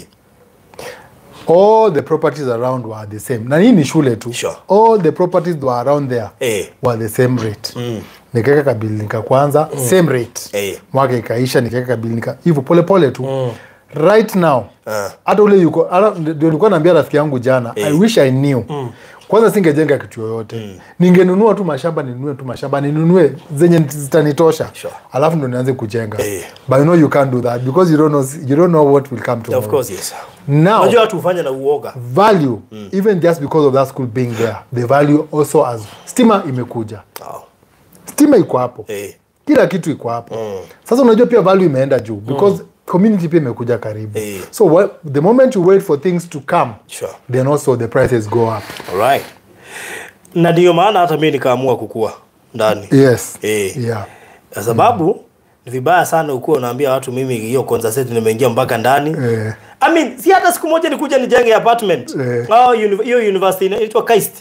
all the properties around were the same na hii ni shule tu Sure. all the properties were around there hey. were the same rate mm. nikaweka kabilinika kwanza kwanza same rate hey. mwaka ikaisha nikaweka kabilinika hivyo polepole tu mm. right now hata uh. ule yuko ndio nilikuwa naambia rafiki yangu jana i wish i knew kwanza singejenga kitu yoyote mm. ningenunua tu mashamba ninunue tu mashamba ninunue zenye zitanitosha Sure. alafu ndo nianze kujenga hey. but you know you can't do that because you don't know, you don't know what will come tomorrow of course yes now unajua watu hufanya na uoga value even just because of that school being there the value also as stima imekuja oh. stima iko hapo hey. kila kitu iko hapo mm. sasa unajua pia value imeenda juu because community pia imekuja karibu hey. so what, the moment you wait for things to come Sure. then also the prices go up Alright. na ndio maana hata mi nikaamua kukua ndani yes Eh. yeah kwa sababu ni vibaya sana ukuwa unaambia watu mimi hiyo concert nimeingia mpaka ndani yeah. I mean, si hata siku moja nikuja nijenge apartment yeah. oh, uni- hiyo university inaitwa Kaist.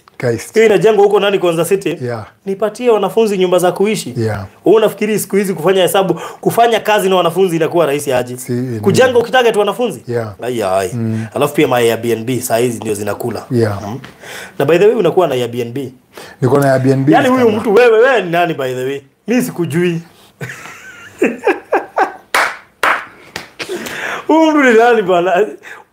Hiyo inajengwa huko nani Konza City. Yeah. nipatie wanafunzi nyumba za kuishi. Yeah. Wewe unafikiri siku hizi kufanya hesabu kufanya kazi na wanafunzi inakuwa rahisi aje? Si, kujenga ukitaka tu wanafunzi? Yeah. ai ai. Alafu pia my Airbnb saa hizi ndio zinakula. Yeah. Mm. na by the way unakuwa na Airbnb? Niko na Airbnb. Yaani huyu mtu wewe wewe ni nani by the way? Mi sikujui. Huyu mtu ni nani bwana?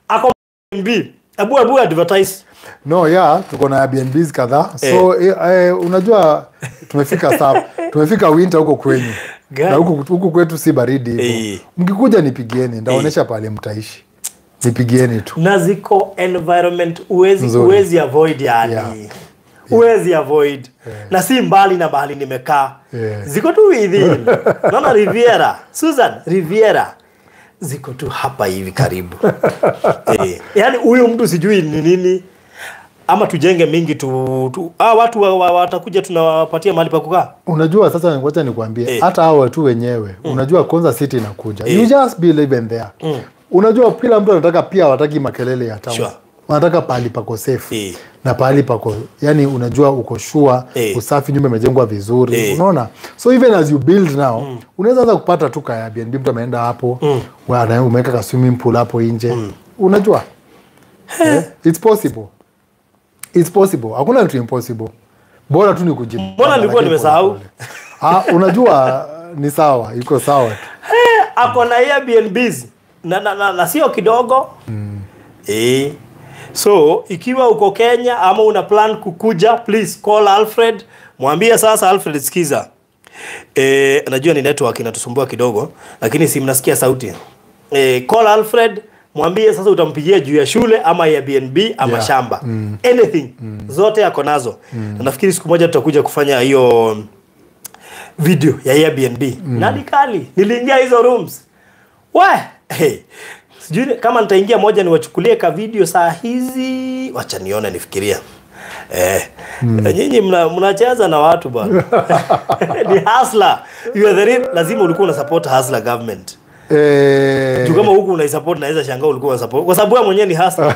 Ako Airbnb abu abu advertise. No yeah tuko na Airbnbs kadhaa. So eh. Eh, unajua tumefika sa tumefika winter huko kwenyu. Na huku, huku kwetu si baridi hivo. Eh. mkikuja nipigieni ndaonyesha eh. pale mtaishi. Nipigieni tu. Na ziko environment uwezi, uwezi avoid yani. Yeah. uwezi avoid. Yeah. na si mbali na bahali nimekaa. Yeah. ziko tu within. Naona riviera. Susan riviera ziko tu hapa hivi karibu eh. yaani huyu mtu sijui ni nini ama tujenge mingi tu, tu ah, watu wa, wa, watakuja tunawapatia mahali pa kukaa unajua sasa ngoja nikwambie Eh. hata hao watu wenyewe mm. unajua Konza city inakuja Eh. you just believe in there mm. unajua kila mtu anataka pia wataki makelele ya town Sure. Wanataka pahali pako safe e. na pahali pako yani unajua uko shua e. usafi nyumba imejengwa vizuri e. unaona so even as you build now unaweza anza kupata tu ka Airbnb mtu ameenda hapo mm. umeweka ka swimming pool hapo nje mm. unajua yeah. it's possible it's possible hakuna kitu impossible bora tu ni kujibu Mbona nilikuwa nimesahau? ah, unajua ni sawa iko sawa tu ako na Airbnbs na, na, na, na sio kidogo mm. eh. So ikiwa uko Kenya ama una plan kukuja please call Alfred mwambie sasa Alfred sikiza e, najua ni network inatusumbua kidogo lakini si mnasikia sauti e, call Alfred mwambie sasa utampigia juu ya shule ama Airbnb ama Yeah. shamba mm. anything mm. zote yako nazo mm. na nafikiri siku moja tutakuja kufanya hiyo video ya Airbnb mm. nani kali niliingia hizo rooms we hey. Sijui kama nitaingia moja niwachukulie ka video saa hizi. Wacha nione nifikiria Eh, nyinyi mna- mnacheza na watu bwana. Ni hasla you are the real, lazima ulikuwa una support hasla government. Eh, kama huku unaisupport naweza shangaa ulikuwa una support. Kwa sababu wewe mwenyewe ni hasla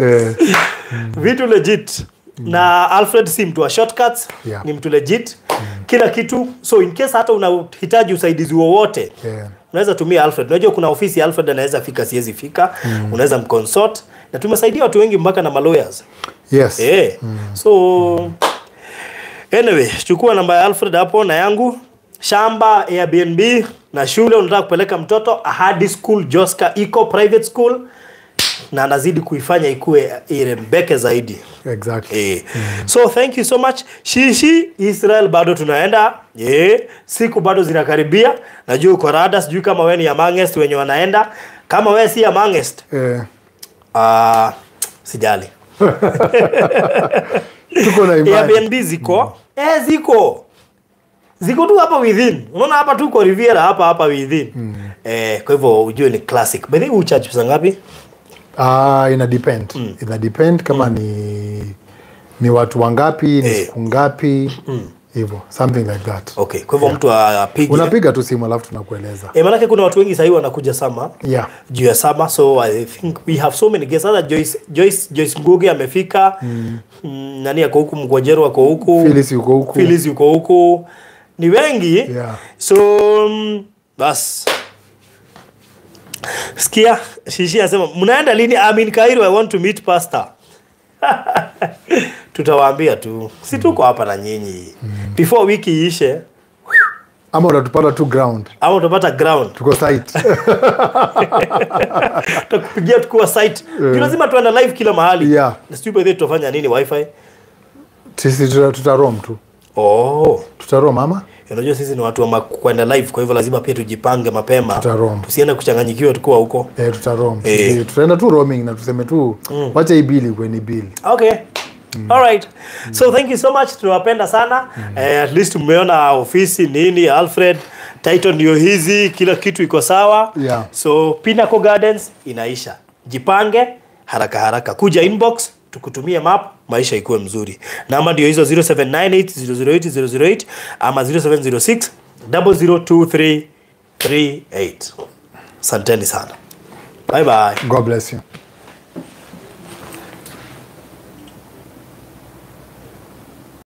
eh, vitu legit. Na alfred si mtu wa shortcuts Yeah. ni mtu legit. Kila kitu so in case hata unahitaji usaidizi wowote yeah. Unaweza tumia alfred. Unajua kuna ofisi alfred anaweza fika siwezi fika. Mm. unaweza mconsult na tumesaidia watu wengi mpaka na malawyers yes. Eh. Mm. so anyway chukua namba ya alfred hapo na yangu. Shamba airbnb na shule unataka kupeleka mtoto ahadi school joska iko private school na anazidi kuifanya ikuwe irembeke zaidi exactly Eh. So thank you so much. Shishi Israel bado tunaenda. Eh, siku bado zinakaribia. Najua uko rada, sijui kama wewe ni amongst wenye wanaenda. Kama wewe si amongst, eh, ah sijali. tuko na imani Airbnb ziko? Eh, ziko. Ziko tu hapa within. Unaona hapa tu kwa Riviera hapa hapa within. mm. Eh, kwa hivyo ujue ni classic. By the way, ucharge pesa ngapi? Ah, ina depend Mm. ina depend kama mm. ni ni watu wangapi ni Eh. siku ngapi hivyo something like that Okay, kwa hivyo yeah. mtu apige. unapiga tu simu alafu tunakueleza Eh, maanake kuna watu wengi sahii wanakuja sama yeah juu ya sama so i think we have so many guests hata joyce joyce joyce Ngugi amefika mm. Mm, nani ako huku mgojero ako huku Phyllis yuko huku. Phyllis yuko huku ni wengi Yeah. so um, bas sikia shishi asema mnaenda lini? I'm in Cairo I want to meet pastor. Tutawaambia tu. Si tuko hapa na nyinyi. Before wiki ishe ama utatupata tu ground. ama utapata ground. Tuko site. Tutakupigia tukiwa site. Yeah. lazima tuenda live kila mahali. Yeah. sijui bedhe tutafanya nini wifi? Sisi tutarom tu. Oh. Tutarom ama unajua sisi ni watu wa kwenda live kwa hivyo lazima pia tujipange mapema Tutarom. tusiende kuchanganyikiwa tukuwa huko eh, tutarom Eh. Eh, tutaenda tu roaming na tuseme tu mm. wacha hii bili kweni bili okay Mm. All right. Mm. So thank you so much. Tunawapenda sana. Mm. Eh, at least umeona ofisi nini Alfred title ndio hizi kila kitu iko sawa. Yeah. So Pinnacle Gardens inaisha. Jipange haraka haraka. Kuja inbox tukutumie map maisha ikuwe mzuri. Namba ndio hizo 0798008008 ama 0706 002338. Asanteni sana. Bye bye. god bless you